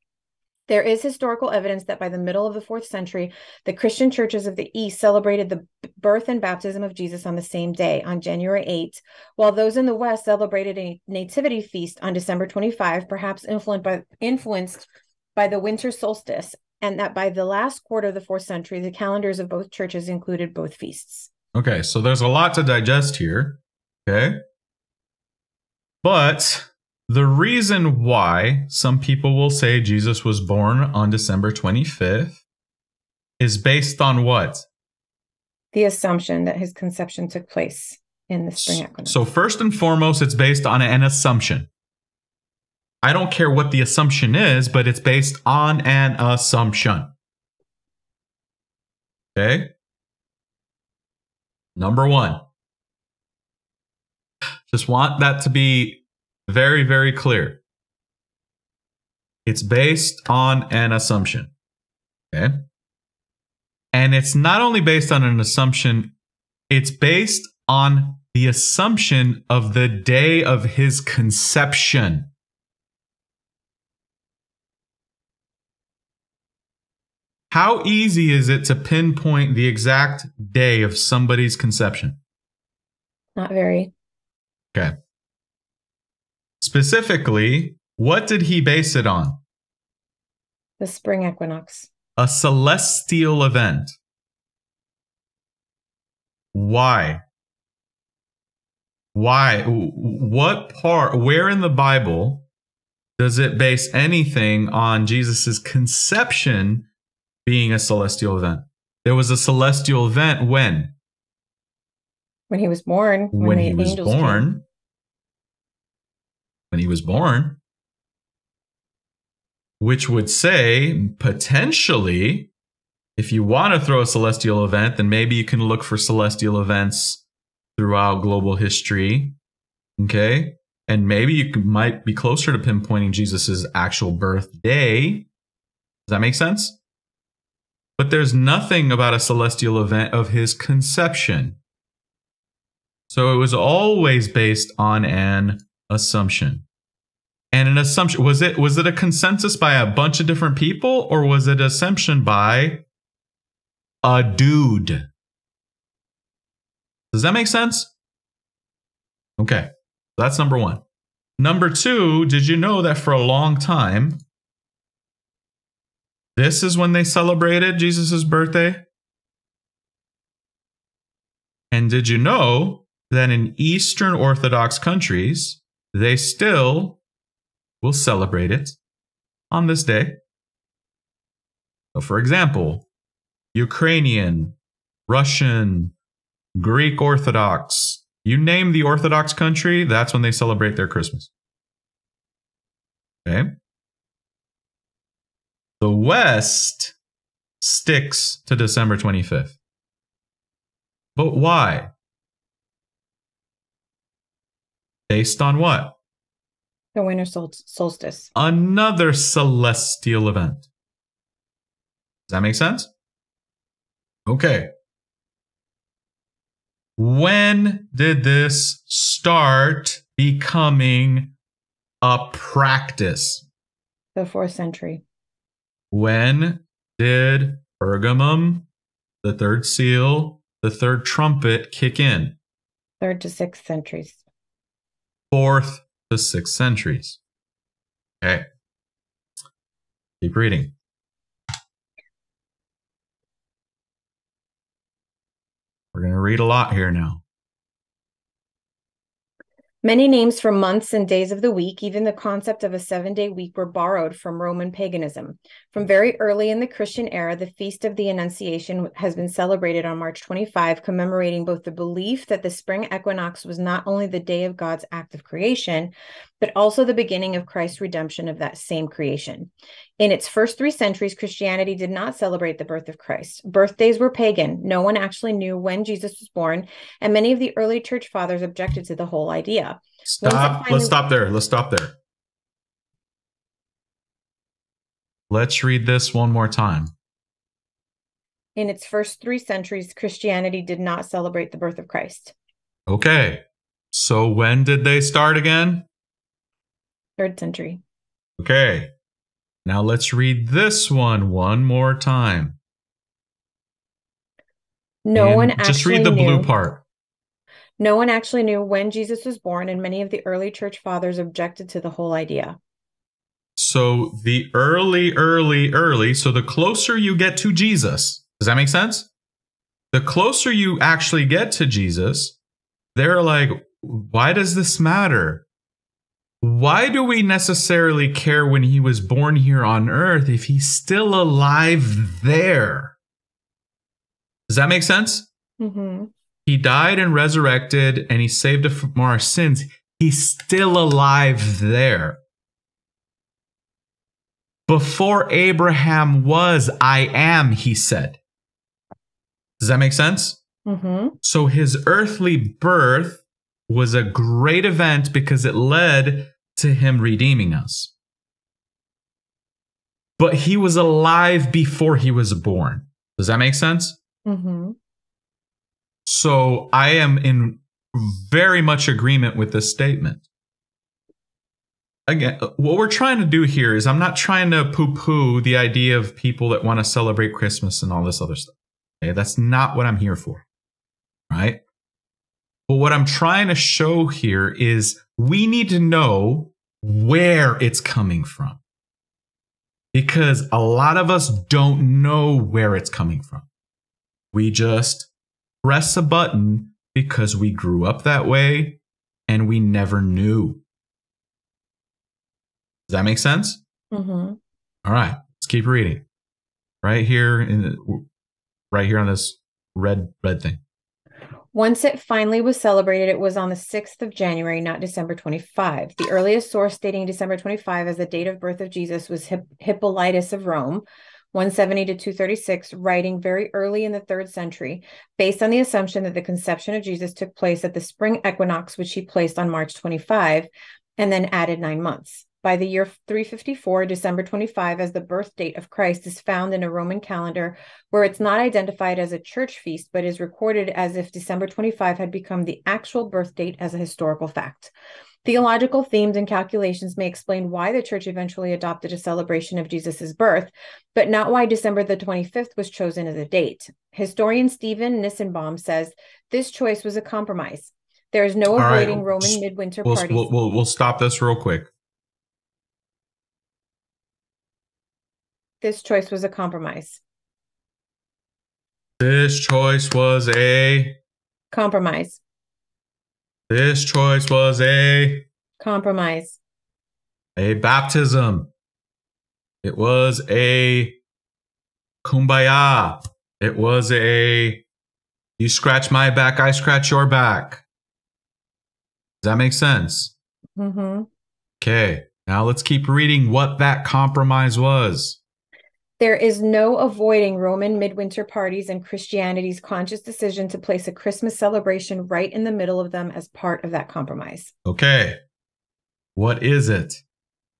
There is historical evidence that by the middle of the fourth century, the Christian churches of the East celebrated the birth and baptism of Jesus on the same day, on January 8, while those in the West celebrated a nativity feast on December 25, perhaps influenced by, influenced by the winter solstice, and that by the last quarter of the fourth century, the calendars of both churches included both feasts. Okay, so there's a lot to digest here. Okay. But the reason why some people will say Jesus was born on December 25th is based on what? The assumption that his conception took place in the spring equinox. So, first and foremost, it's based on an assumption. I don't care what the assumption is, but it's based on an assumption. Okay? Number one. Just want that to be very, very clear. It's based on an assumption. Okay. And it's not only based on an assumption, it's based on the assumption of the day of his conception. How easy is it to pinpoint the exact day of somebody's conception? Not very. Okay. Specifically, what did he base it on? The spring equinox. A celestial event. Why? Why? What part, where in the Bible does it base anything on Jesus' conception being a celestial event? There was a celestial event when? When he was born. When, when he was born. Came. When he was born. Which would say, potentially, if you want to throw a celestial event, then maybe you can look for celestial events throughout global history. Okay. And maybe you might be closer to pinpointing Jesus's actual birthday. Does that make sense? But there's nothing about a celestial event of his conception. So it was always based on an assumption. And an assumption was it was it a consensus by a bunch of different people or was it assumption by a dude? Does that make sense? Okay. That's number 1. Number 2, did you know that for a long time this is when they celebrated Jesus' birthday? And did you know that in Eastern Orthodox countries, they still will celebrate it on this day. So, for example, Ukrainian, Russian, Greek Orthodox, you name the Orthodox country, that's when they celebrate their Christmas. Okay? The West sticks to December 25th. But why? Based on what? The winter sol- solstice. Another celestial event. Does that make sense? Okay. When did this start becoming a practice? The fourth century. When did Pergamum, the third seal, the third trumpet kick in? Third to sixth centuries fourth to sixth centuries. Okay. Keep reading. We're going to read a lot here now. Many names for months and days of the week, even the concept of a seven day week, were borrowed from Roman paganism. From very early in the Christian era, the Feast of the Annunciation has been celebrated on March 25, commemorating both the belief that the spring equinox was not only the day of God's act of creation, but also the beginning of Christ's redemption of that same creation. In its first three centuries, Christianity did not celebrate the birth of Christ. Birthdays were pagan. No one actually knew when Jesus was born, and many of the early church fathers objected to the whole idea. Stop. Let's stop there. Let's stop there. Let's read this one more time. In its first three centuries, Christianity did not celebrate the birth of Christ. Okay. So when did they start again? Third century. Okay. Now let's read this one one more time. No and one actually just read the knew, blue part. No one actually knew when Jesus was born, and many of the early church fathers objected to the whole idea. So the early, early, early, so the closer you get to Jesus, does that make sense? The closer you actually get to Jesus, they're like, why does this matter? Why do we necessarily care when he was born here on earth if he's still alive there? Does that make sense? Mm-hmm. He died and resurrected and he saved us from our sins. He's still alive there. Before Abraham was, I am, he said. Does that make sense? Mm-hmm. So his earthly birth was a great event because it led to him redeeming us. but he was alive before he was born. Does that make sense? Mm-hmm. So I am in very much agreement with this statement. Again, what we're trying to do here is I'm not trying to poo poo the idea of people that want to celebrate Christmas and all this other stuff. Okay, that's not what I'm here for. Right? But what I'm trying to show here is we need to know where it's coming from. Because a lot of us don't know where it's coming from. We just press a button because we grew up that way and we never knew. Does that make sense? Mm-hmm. All right, let's keep reading. Right here in the, right here on this red red thing. Once it finally was celebrated, it was on the 6th of January, not December 25. The earliest source dating December 25 as the date of birth of Jesus was Hippolytus of Rome, 170 to 236, writing very early in the third century, based on the assumption that the conception of Jesus took place at the spring equinox, which he placed on March 25, and then added nine months. By the year 354, December 25 as the birth date of Christ is found in a Roman calendar where it's not identified as a church feast, but is recorded as if December 25 had become the actual birth date as a historical fact. Theological themes and calculations may explain why the church eventually adopted a celebration of Jesus' birth, but not why December the 25th was chosen as a date. Historian Stephen Nissenbaum says this choice was a compromise. There is no avoiding right. Roman midwinter we'll, parties. We'll, we'll, we'll stop this real quick. This choice was a compromise. This choice was a compromise. This choice was a compromise. A baptism. It was a kumbaya. It was a you scratch my back, I scratch your back. Does that make sense? Mm-hmm. Okay. Now let's keep reading what that compromise was. There is no avoiding Roman midwinter parties and Christianity's conscious decision to place a Christmas celebration right in the middle of them as part of that compromise. Okay. What is it?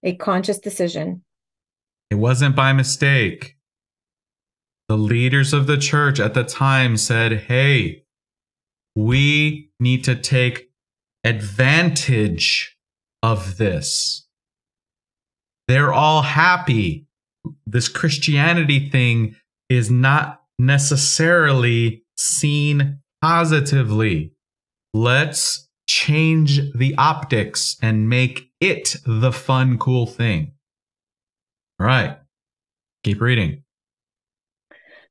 A conscious decision. It wasn't by mistake. The leaders of the church at the time said, hey, we need to take advantage of this. They're all happy this Christianity thing is not necessarily seen positively. Let's change the optics and make it the fun, cool thing. All right. Keep reading.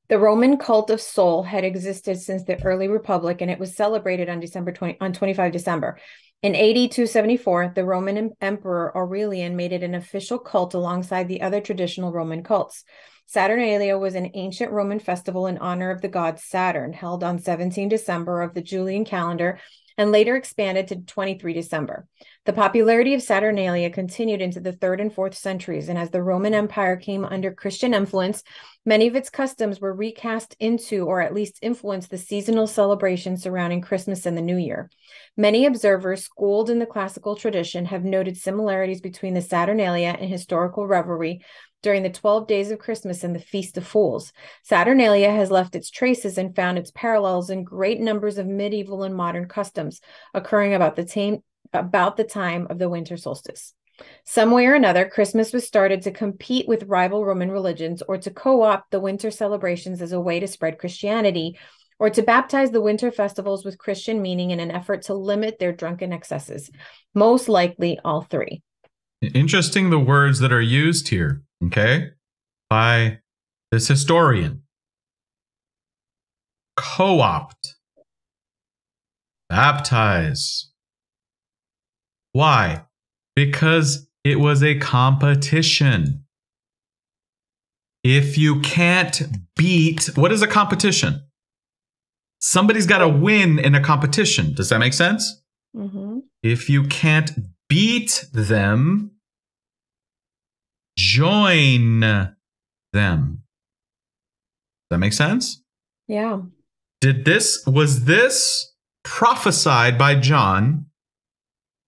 The Roman cult of Sol had existed since the early republic and it was celebrated on December 20 on 25 December. In AD 274, the Roman Emperor Aurelian made it an official cult alongside the other traditional Roman cults. Saturnalia was an ancient Roman festival in honor of the god Saturn, held on 17 December of the Julian calendar and later expanded to 23 December. The popularity of Saturnalia continued into the third and fourth centuries, and as the Roman Empire came under Christian influence, many of its customs were recast into or at least influenced the seasonal celebrations surrounding Christmas and the New Year. Many observers schooled in the classical tradition have noted similarities between the Saturnalia and historical revelry during the 12 days of Christmas and the Feast of Fools. Saturnalia has left its traces and found its parallels in great numbers of medieval and modern customs occurring about the, time, about the time of the winter solstice. Some way or another, Christmas was started to compete with rival Roman religions or to co opt the winter celebrations as a way to spread Christianity or to baptize the winter festivals with Christian meaning in an effort to limit their drunken excesses. Most likely, all three. Interesting the words that are used here okay, by this historian. Co opt, baptize. Why? Because it was a competition. If you can't beat, what is a competition? Somebody's got to win in a competition. Does that make sense? Mm-hmm. If you can't beat them, join them. Does That makes sense? Yeah. Did this, was this prophesied by John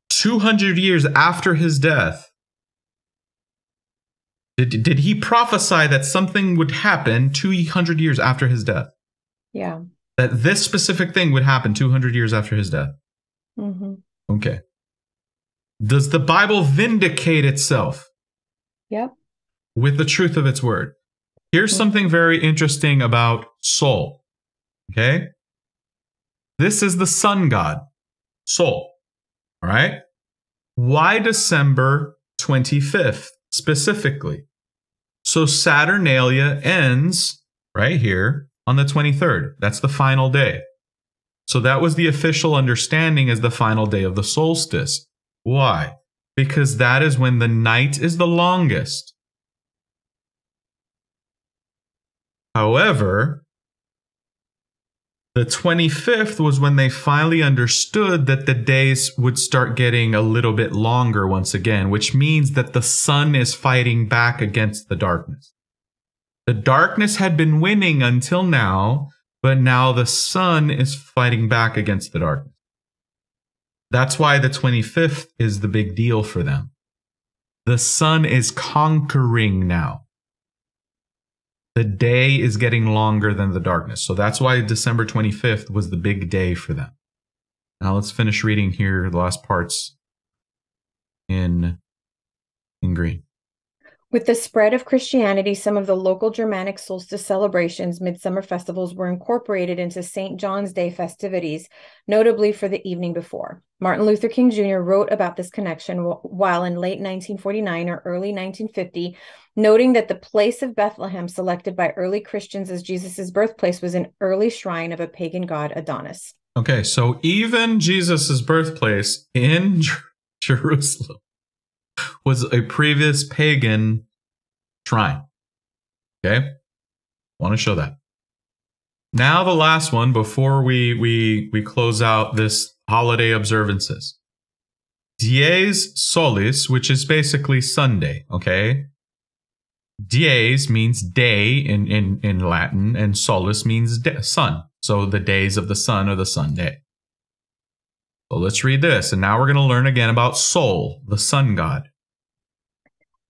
200 years after his death? Did, did he prophesy that something would happen 200 years after his death? Yeah. That this specific thing would happen 200 years after his death? Mm-hmm. Okay. Does the Bible vindicate itself? Yep. With the truth of its word. Here's mm-hmm. something very interesting about Sol. Okay. This is the sun god, Sol. All right. Why December 25th specifically? So Saturnalia ends right here on the 23rd. That's the final day. So that was the official understanding as the final day of the solstice. Why? Because that is when the night is the longest. However, the 25th was when they finally understood that the days would start getting a little bit longer once again, which means that the sun is fighting back against the darkness. The darkness had been winning until now, but now the sun is fighting back against the darkness. That's why the 25th is the big deal for them. The sun is conquering now the day is getting longer than the darkness. So that's why December 25th was the big day for them. Now let's finish reading here the last parts in in green. With the spread of Christianity, some of the local Germanic solstice celebrations, midsummer festivals, were incorporated into St. John's Day festivities, notably for the evening before. Martin Luther King Jr. wrote about this connection while in late 1949 or early 1950, noting that the place of Bethlehem selected by early Christians as Jesus' birthplace was an early shrine of a pagan god Adonis. Okay, so even Jesus' birthplace in Jerusalem was a previous pagan shrine. Okay? Want to show that. Now the last one before we we we close out this holiday observances. Dies Solis, which is basically Sunday, okay? Dies means day in, in, in Latin, and solis means sun. So the days of the sun are the Sunday. So let's read this. And now we're going to learn again about Sol, the sun god.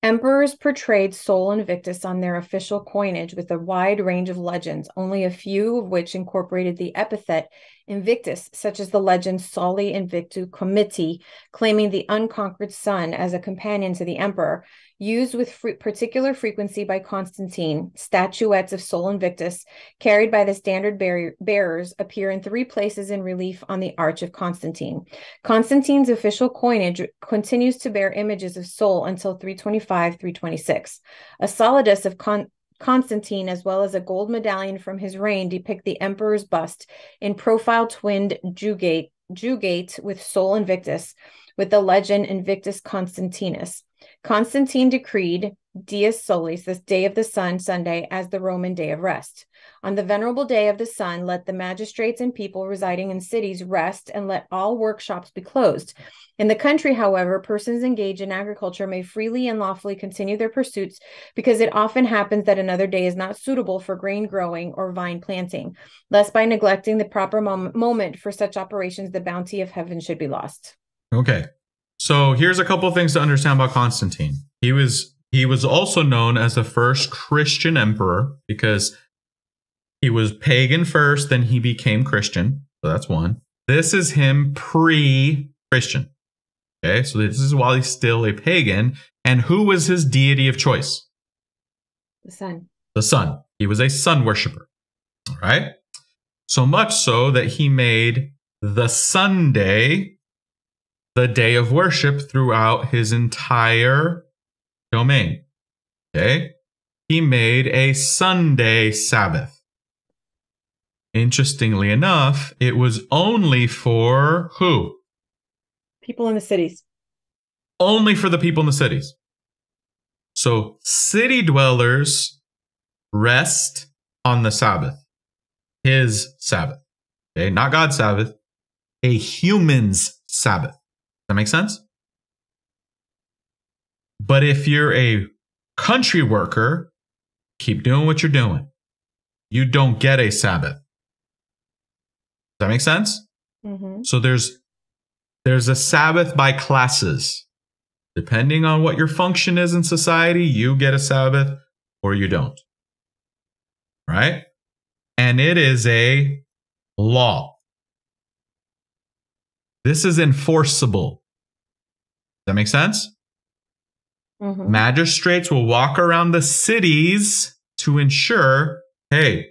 Emperors portrayed Sol Invictus on their official coinage with a wide range of legends, only a few of which incorporated the epithet Invictus, such as the legend Soli Invicto Comiti, claiming the unconquered sun as a companion to the emperor, used with particular frequency by Constantine. Statuettes of Sol Invictus, carried by the standard bear- bearers, appear in three places in relief on the Arch of Constantine. Constantine's official coinage continues to bear images of Sol until 325 326. A solidus of Con- Constantine, as well as a gold medallion from his reign, depict the emperor's bust in profile twinned Jugate, Jugate with Sol Invictus, with the legend Invictus Constantinus. Constantine decreed Dies Solis, this day of the sun, Sunday, as the Roman day of rest. On the venerable day of the sun, let the magistrates and people residing in cities rest and let all workshops be closed. In the country, however, persons engaged in agriculture may freely and lawfully continue their pursuits because it often happens that another day is not suitable for grain growing or vine planting, lest by neglecting the proper mom- moment for such operations, the bounty of heaven should be lost. Okay. So here's a couple of things to understand about Constantine. He was he was also known as the first Christian emperor because he was pagan first, then he became Christian. So that's one. This is him pre-Christian. Okay, so this is while he's still a pagan. And who was his deity of choice? The sun. The sun. He was a sun worshiper. All right. So much so that he made the Sunday the day of worship throughout his entire domain. Okay. He made a Sunday Sabbath. Interestingly enough, it was only for who? People in the cities. Only for the people in the cities. So city dwellers rest on the Sabbath, his Sabbath. Okay, not God's Sabbath, a human's Sabbath. That makes sense? But if you're a country worker, keep doing what you're doing. You don't get a Sabbath. Does that make sense? Mm-hmm. So there's there's a Sabbath by classes. Depending on what your function is in society, you get a Sabbath or you don't. Right? And it is a law. This is enforceable. Does that make sense? Mm-hmm. Magistrates will walk around the cities to ensure hey,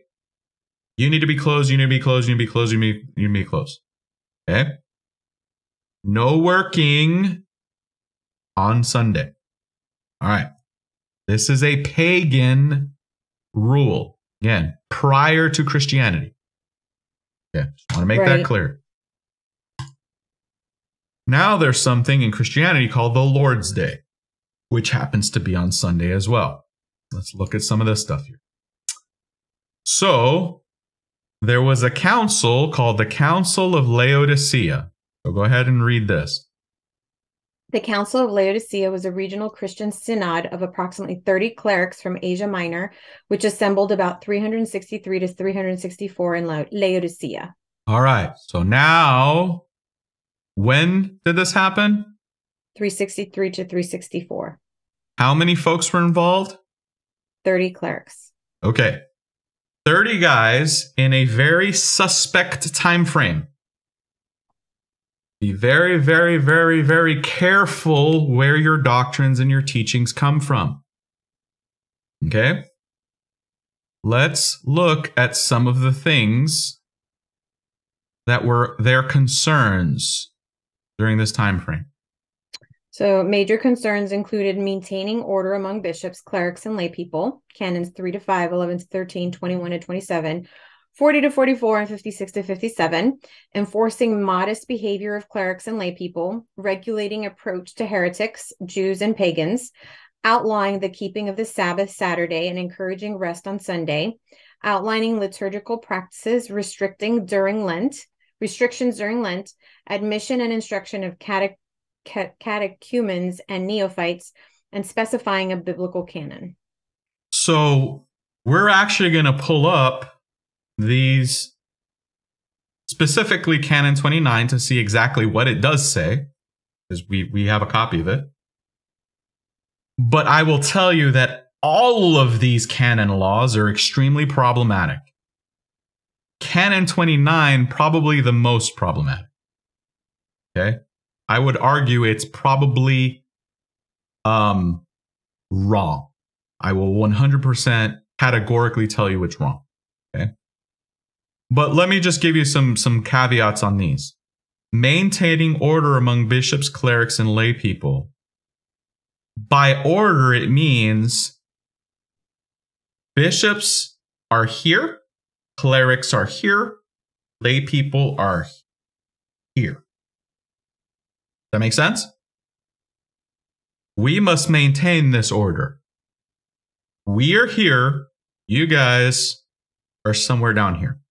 you need to be closed, you need to be closed, you need to be closed, you need, you need to be closed. Okay? No working on Sunday. All right. This is a pagan rule. Again, prior to Christianity. Yeah, just want to make right. that clear. Now there's something in Christianity called the Lord's Day, which happens to be on Sunday as well. Let's look at some of this stuff here. So, there was a council called the Council of Laodicea. So go ahead and read this. The Council of Laodicea was a regional Christian synod of approximately 30 clerics from Asia Minor, which assembled about 363 to 364 in La- Laodicea. All right. So now, when did this happen? 363 to 364. How many folks were involved? 30 clerics. Okay. 30 guys in a very suspect time frame. Be very, very, very, very careful where your doctrines and your teachings come from. Okay? Let's look at some of the things that were their concerns during this time frame. So, major concerns included maintaining order among bishops, clerics, and laypeople, canons 3 to 5, 11 to 13, 21 to 27, 40 to 44 and 56 to 57, enforcing modest behavior of clerics and laypeople, regulating approach to heretics, Jews, and pagans, outlawing the keeping of the Sabbath Saturday and encouraging rest on Sunday, outlining liturgical practices, restricting during Lent, restrictions during Lent, admission and instruction of cate- catechumens and neophytes, and specifying a biblical canon. So we're actually going to pull up these specifically Canon 29 to see exactly what it does say, because we, we have a copy of it. But I will tell you that all of these canon laws are extremely problematic. Canon 29, probably the most problematic. Okay. I would argue it's probably um, wrong. I will 100% categorically tell you it's wrong. Okay. But let me just give you some, some caveats on these. Maintaining order among bishops, clerics, and lay people. By order, it means bishops are here, clerics are here, lay people are here. That make sense? We must maintain this order. We are here. You guys are somewhere down here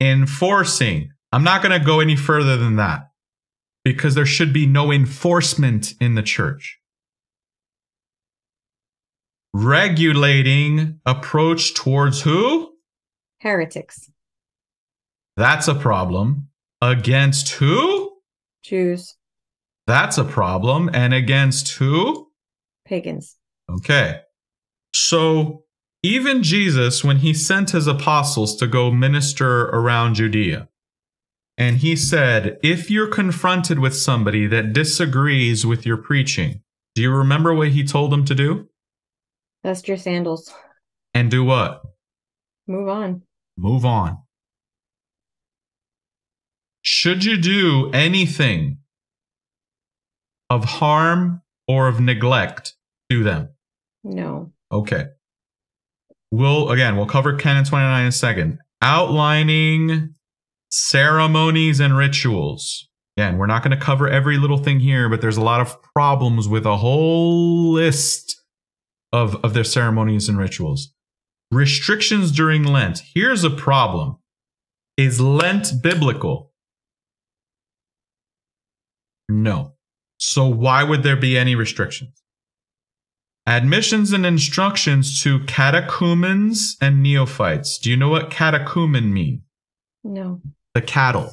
enforcing. I'm not going to go any further than that because there should be no enforcement in the church. Regulating approach towards who? Heretics. That's a problem. Against who? Jews. That's a problem. And against who? Pagans. Okay. So even Jesus, when he sent his apostles to go minister around Judea, and he said, If you're confronted with somebody that disagrees with your preaching, do you remember what he told them to do? Dust your sandals. And do what? Move on. Move on. Should you do anything of harm or of neglect to them? No. Okay we'll again we'll cover canon 29 in a second outlining ceremonies and rituals again we're not going to cover every little thing here but there's a lot of problems with a whole list of of their ceremonies and rituals restrictions during lent here's a problem is lent biblical no so why would there be any restrictions Admissions and instructions to catechumens and neophytes. Do you know what catechumen mean? No. The cattle.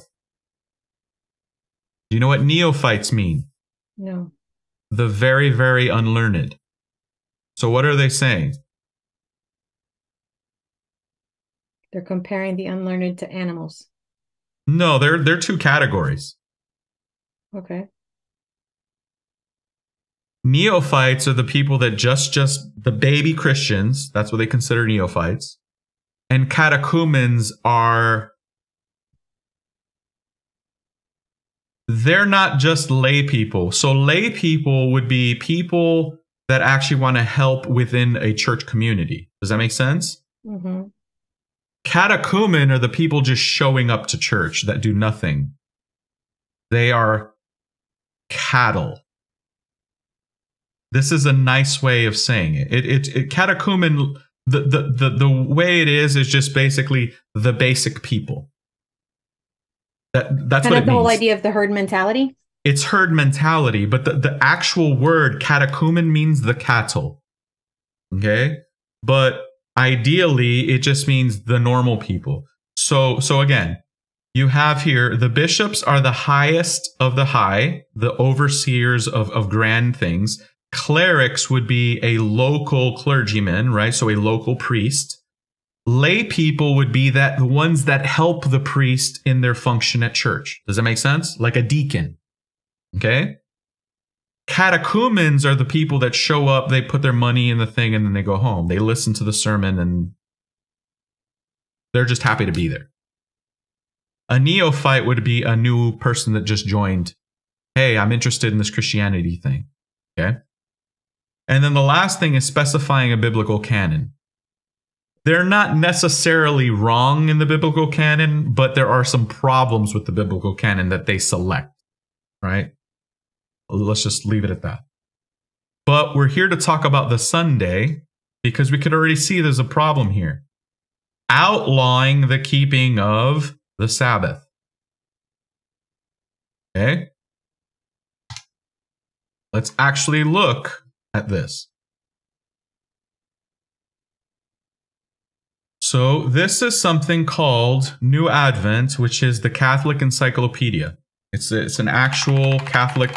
Do you know what neophytes mean? No. The very, very unlearned. So what are they saying? They're comparing the unlearned to animals. No, they're they're two categories. Okay. Neophytes are the people that just just the baby Christians, that's what they consider neophytes. And catechumens are they're not just lay people. So lay people would be people that actually want to help within a church community. Does that make sense? Mm-hmm. Catechumen are the people just showing up to church that do nothing. They are cattle. This is a nice way of saying it. It, it, it catechumen, the, the, the, the way it is, is just basically the basic people. That, that's kind what of the means. whole idea of the herd mentality. It's herd mentality, but the, the actual word catechumen means the cattle. Okay. But ideally, it just means the normal people. So, so again, you have here the bishops are the highest of the high, the overseers of, of grand things. Clerics would be a local clergyman, right? So a local priest. Lay people would be that the ones that help the priest in their function at church. Does that make sense? Like a deacon. Okay. Catechumens are the people that show up, they put their money in the thing, and then they go home. They listen to the sermon and they're just happy to be there. A neophyte would be a new person that just joined. Hey, I'm interested in this Christianity thing. Okay. And then the last thing is specifying a biblical canon. They're not necessarily wrong in the biblical canon, but there are some problems with the biblical canon that they select, right? Let's just leave it at that. But we're here to talk about the Sunday because we could already see there's a problem here. Outlawing the keeping of the Sabbath. Okay? Let's actually look at this. So, this is something called New Advent, which is the Catholic Encyclopedia. It's, it's an actual Catholic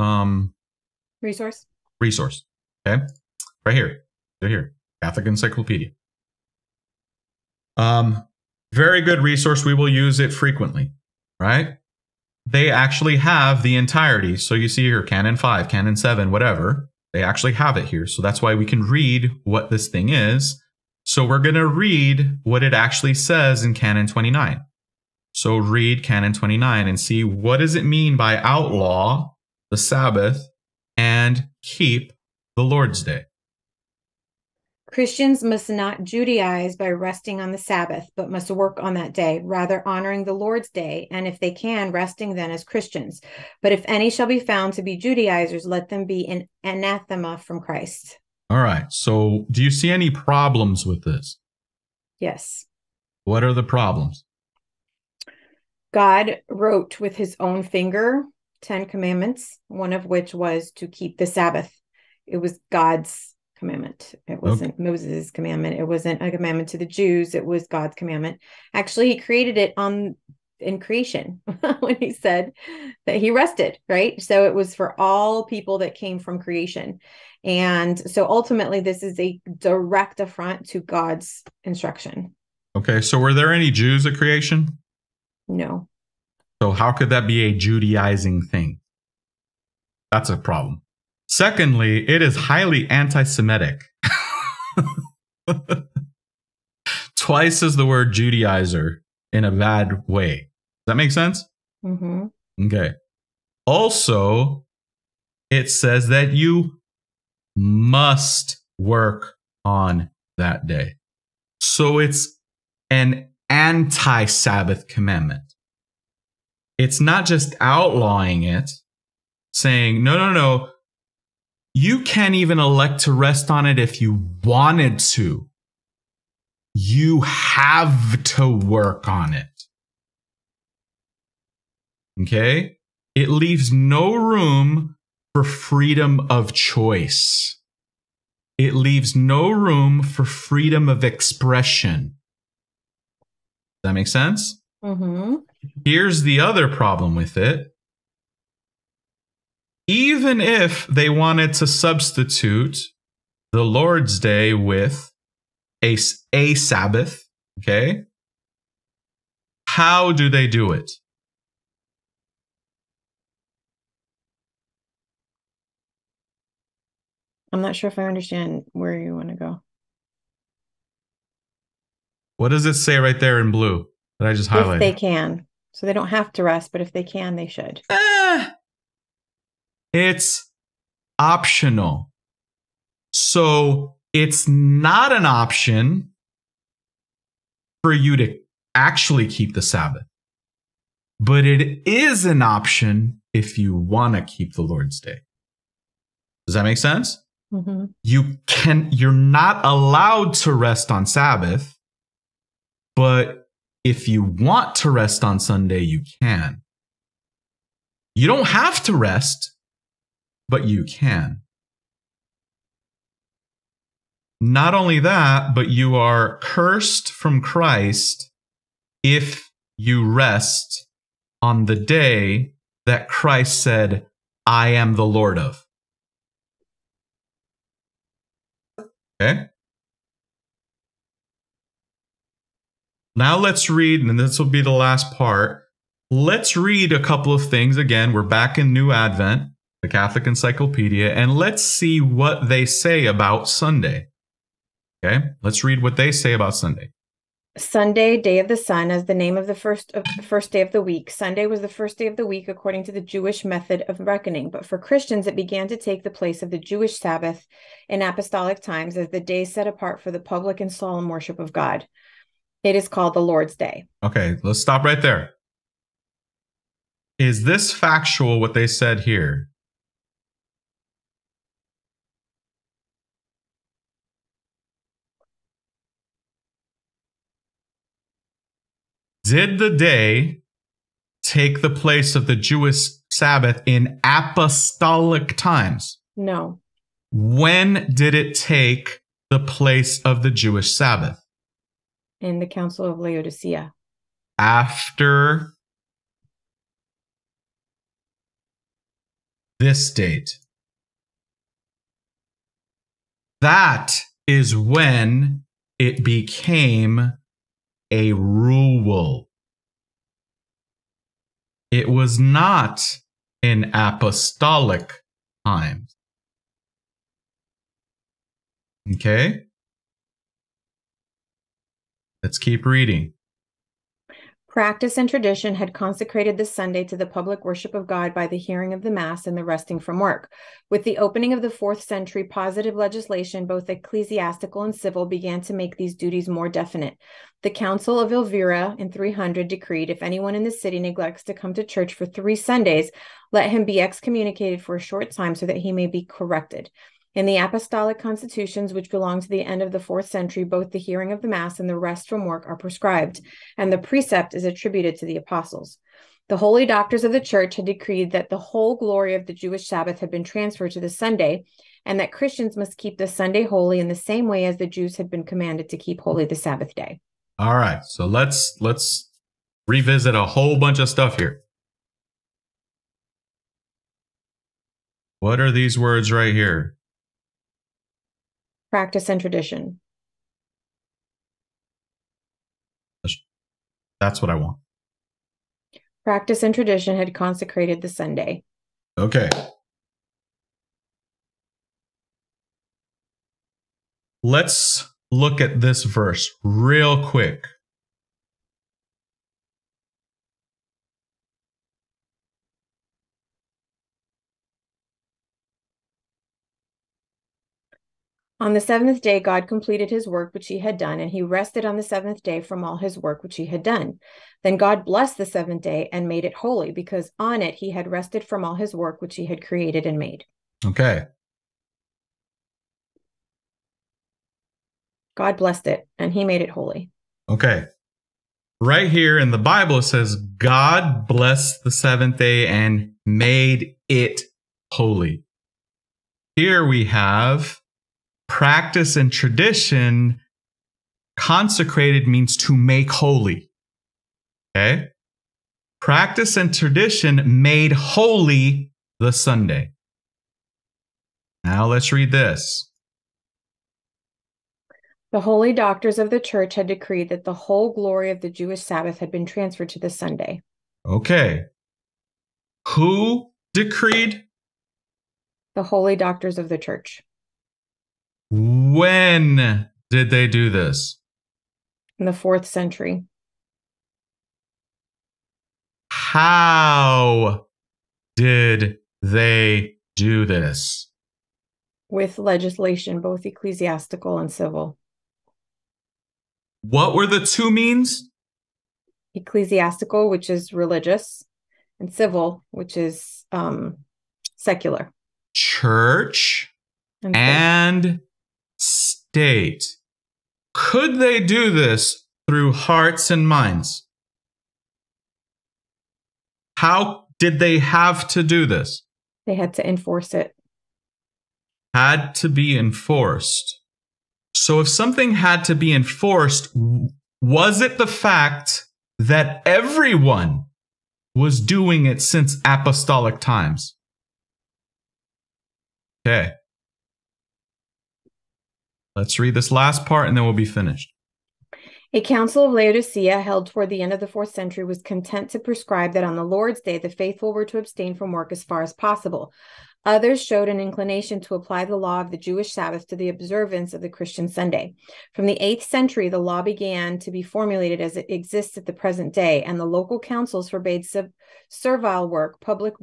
um, resource. Resource. Okay. Right here. Right here. Catholic Encyclopedia. Um, very good resource. We will use it frequently, right? They actually have the entirety. So you see here, Canon 5, Canon 7, whatever. They actually have it here. So that's why we can read what this thing is. So we're going to read what it actually says in Canon 29. So read Canon 29 and see what does it mean by outlaw the Sabbath and keep the Lord's Day. Christians must not Judaize by resting on the Sabbath, but must work on that day, rather honoring the Lord's day, and if they can, resting then as Christians. But if any shall be found to be Judaizers, let them be an anathema from Christ. All right. So, do you see any problems with this? Yes. What are the problems? God wrote with his own finger 10 commandments, one of which was to keep the Sabbath. It was God's commandment. It wasn't okay. Moses' commandment. It wasn't a commandment to the Jews. It was God's commandment. Actually, he created it on in creation when he said that he rested, right? So it was for all people that came from creation. And so ultimately, this is a direct affront to God's instruction. Okay. So were there any Jews at creation? No. So how could that be a Judaizing thing? That's a problem. Secondly, it is highly anti Semitic. Twice as the word Judaizer in a bad way. Does that make sense? Mm-hmm. Okay. Also, it says that you must work on that day. So it's an anti Sabbath commandment. It's not just outlawing it, saying, no, no, no, you can't even elect to rest on it if you wanted to. You have to work on it. Okay? It leaves no room for freedom of choice. It leaves no room for freedom of expression. Does that make sense? Mm-hmm. Here's the other problem with it even if they wanted to substitute the Lord's Day with a, a Sabbath, okay? How do they do it? I'm not sure if I understand where you want to go. What does it say right there in blue that I just highlighted? If they can. So they don't have to rest, but if they can, they should. Eh, it's optional. So it's not an option for you to actually keep the Sabbath, but it is an option if you want to keep the Lord's Day. Does that make sense? Mm-hmm. You can, you're not allowed to rest on Sabbath, but if you want to rest on Sunday, you can. You don't have to rest, but you can. Not only that, but you are cursed from Christ if you rest on the day that Christ said, I am the Lord of. Okay. Now let's read, and this will be the last part. Let's read a couple of things. Again, we're back in New Advent, the Catholic Encyclopedia, and let's see what they say about Sunday. Okay, let's read what they say about Sunday. Sunday, day of the sun, as the name of the first of first day of the week. Sunday was the first day of the week according to the Jewish method of reckoning, but for Christians it began to take the place of the Jewish Sabbath in apostolic times as the day set apart for the public and solemn worship of God. It is called the Lord's Day. Okay, let's stop right there. Is this factual what they said here? Did the day take the place of the Jewish Sabbath in apostolic times? No. When did it take the place of the Jewish Sabbath? In the Council of Laodicea. After this date. That is when it became a rule. It was not in apostolic times. Okay? Let's keep reading. Practice and tradition had consecrated this Sunday to the public worship of God by the hearing of the Mass and the resting from work. With the opening of the fourth century, positive legislation, both ecclesiastical and civil, began to make these duties more definite. The Council of Elvira in 300 decreed if anyone in the city neglects to come to church for three Sundays, let him be excommunicated for a short time so that he may be corrected. In the apostolic constitutions, which belong to the end of the fourth century, both the hearing of the Mass and the rest from work are prescribed, and the precept is attributed to the apostles. The holy doctors of the church had decreed that the whole glory of the Jewish Sabbath had been transferred to the Sunday, and that Christians must keep the Sunday holy in the same way as the Jews had been commanded to keep holy the Sabbath day. All right, so let's let's revisit a whole bunch of stuff here. What are these words right here? Practice, and tradition. That's what I want. Practice and tradition had consecrated the Sunday. Okay. Let's look at this verse real quick. On the seventh day, God completed his work which he had done, and he rested on the seventh day from all his work which he had done. Then God blessed the seventh day and made it holy, because on it he had rested from all his work which he had created and made. Okay. God blessed it and he made it holy. Okay. Right here in the Bible, it says, God blessed the seventh day and made it holy. Here we have practice and tradition, consecrated means to make holy. Okay? Practice and tradition made holy the Sunday. Now let's read this. The holy doctors of the church had decreed that the whole glory of the Jewish Sabbath had been transferred to the Sunday. Okay. Who decreed? The holy doctors of the church. When did they do this? In the fourth century. How did they do this? With legislation, both ecclesiastical and civil. What were the two means? Ecclesiastical, which is religious, and civil, which is um, secular. Church and, and state. Could they do this through hearts and minds? How did they have to do this? They had to enforce it. Had to be enforced. So if something had to be enforced, was it the fact that everyone was doing it since apostolic times? Okay. Let's read this last part and then we'll be finished. A council of Laodicea held toward the end of the fourth century was content to prescribe that on the Lord's day the faithful were to abstain from work as far as possible. Others showed an inclination to apply the law of the Jewish Sabbath to the observance of the Christian Sunday. From the 8th century, the law began to be formulated as it exists at the present day, and the local councils forbade servile work, public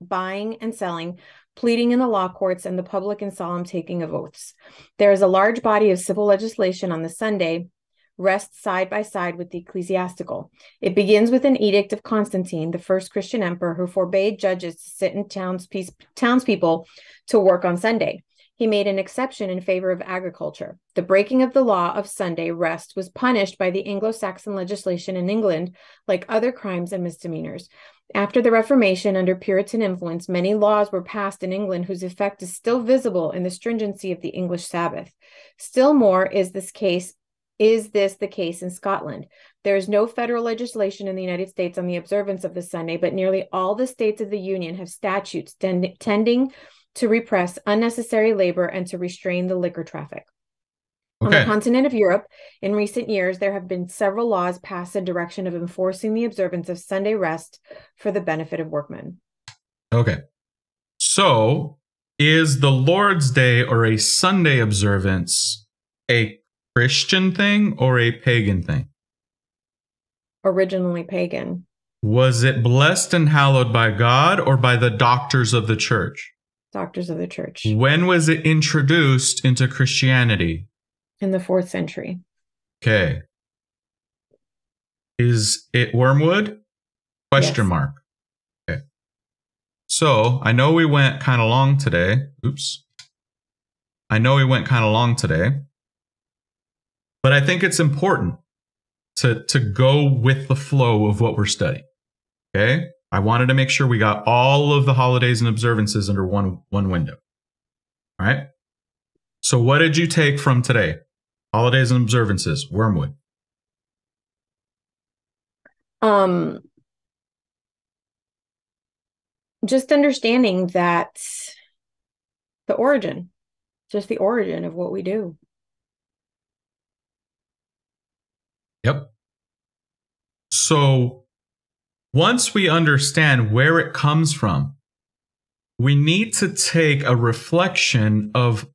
buying and selling, pleading in the law courts, and the public and solemn taking of oaths. There is a large body of civil legislation on the Sunday rests side by side with the ecclesiastical. It begins with an edict of Constantine, the first Christian emperor, who forbade judges to sit in townspeople to work on Sunday. He made an exception in favor of agriculture. The breaking of the law of Sunday rest was punished by the Anglo Saxon legislation in England, like other crimes and misdemeanors. After the Reformation, under Puritan influence, many laws were passed in England whose effect is still visible in the stringency of the English Sabbath. Still more is this case is this the case in Scotland? There is no federal legislation in the United States on the observance of the Sunday, but nearly all the states of the Union have statutes tend- tending to repress unnecessary labor and to restrain the liquor traffic. Okay. On the continent of Europe, in recent years, there have been several laws passed in direction of enforcing the observance of Sunday rest for the benefit of workmen. Okay. So, is the Lord's Day or a Sunday observance a Christian thing or a pagan thing? Originally pagan. Was it blessed and hallowed by God or by the doctors of the church? Doctors of the church. When was it introduced into Christianity? In the fourth century. Okay. Is it wormwood? Question yes. mark. Okay. So I know we went kind of long today. Oops. I know we went kind of long today. But I think it's important to, to go with the flow of what we're studying. Okay. I wanted to make sure we got all of the holidays and observances under one, one window. All right. So what did you take from today? Holidays and observances, Wormwood. Um, just understanding that the origin, just the origin of what we do. Yep. So once we understand where it comes from, we need to take a reflection of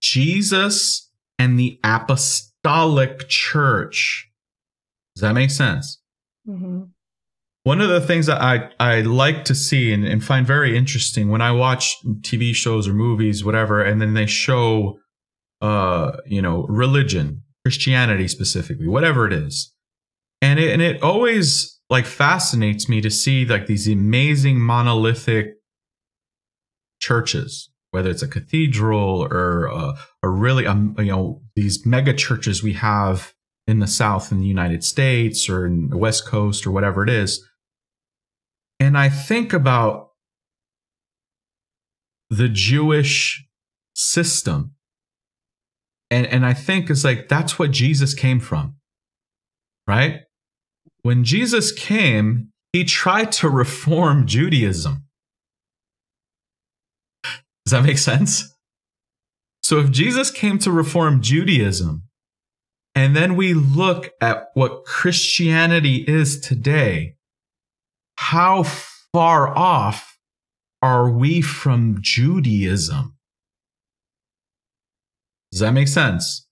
Jesus and the apostolic church. Does that make sense? Mm-hmm. One of the things that I, I like to see and, and find very interesting when I watch TV shows or movies, whatever, and then they show, uh, you know, religion, Christianity specifically, whatever it is. And it, and it always like fascinates me to see like these amazing monolithic churches, whether it's a cathedral or a, a really, um, you know, these mega churches we have in the South in the United States or in the West Coast or whatever it is. And I think about the Jewish system and and I think it's like that's what Jesus came from. Right? When Jesus came, he tried to reform Judaism. Does that make sense? So if Jesus came to reform Judaism, and then we look at what Christianity is today, how far off are we from Judaism? Does that make sense?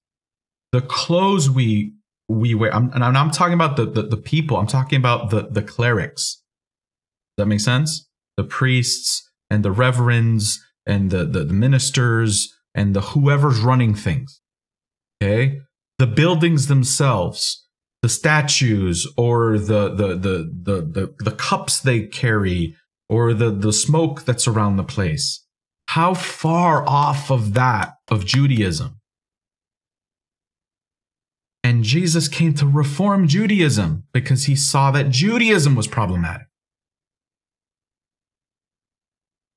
The clothes we we wear, I'm, and I'm talking about the, the, the people. I'm talking about the the clerics. Does that make sense? The priests and the reverends and the, the, ministers and the whoever's running things. Okay, the buildings themselves, the statues, or the the the the the, the cups they carry, or the the smoke that's around the place. How far off of that of Judaism? And Jesus came to reform Judaism because he saw that Judaism was problematic.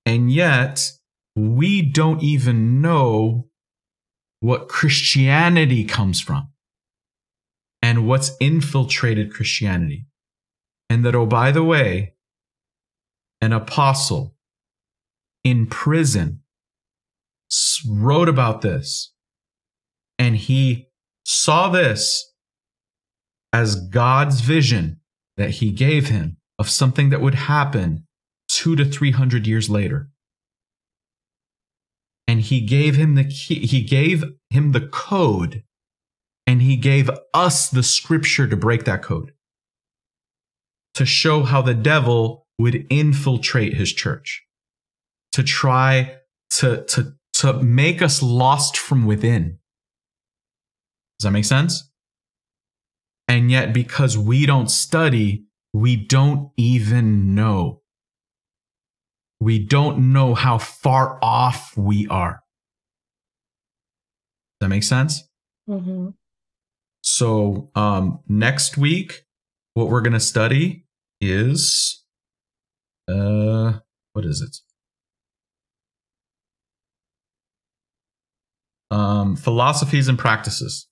And yet, we don't even know what Christianity comes from and what's infiltrated Christianity. And that, oh, by the way, an apostle in prison wrote about this and he saw this as God's vision that he gave him of something that would happen two to three hundred years later. And he gave him the key, he gave him the code, and he gave us the scripture to break that code. To show how the devil would infiltrate his church, to try to, to, to make us lost from within does that make sense? And yet, because we don't study, we don't even know. We don't know how far off we are. Does that make sense? Mm-hmm. So, um, next week, what we're going to study is, uh, what is it? Um, philosophies and practices.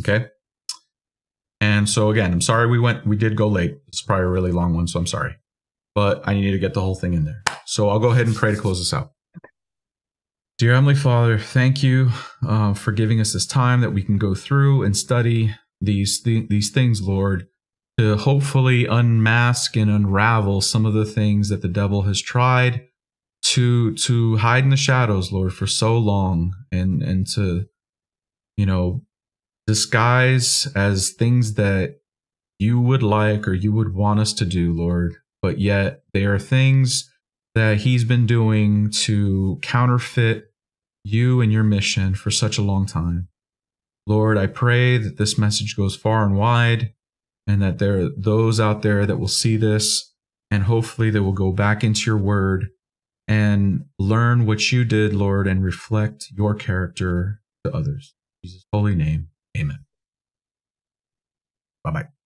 Okay. And so again, I'm sorry we went, we did go late. It's probably a really long one, so I'm sorry. But I need to get the whole thing in there. So I'll go ahead and pray to close this out. Dear Heavenly Father, thank you uh, for giving us this time that we can go through and study these th- these things, Lord, to hopefully unmask and unravel some of the things that the devil has tried to to hide in the shadows, Lord, for so long, and and to you know disguise as things that you would like or you would want us to do, Lord, but yet they are things that He's been doing to counterfeit you and your mission for such a long time. Lord, I pray that this message goes far and wide and that there are those out there that will see this and hopefully they will go back into your word and learn what you did, Lord, and reflect your character to others. In Jesus' holy name. Amen. Bye bye.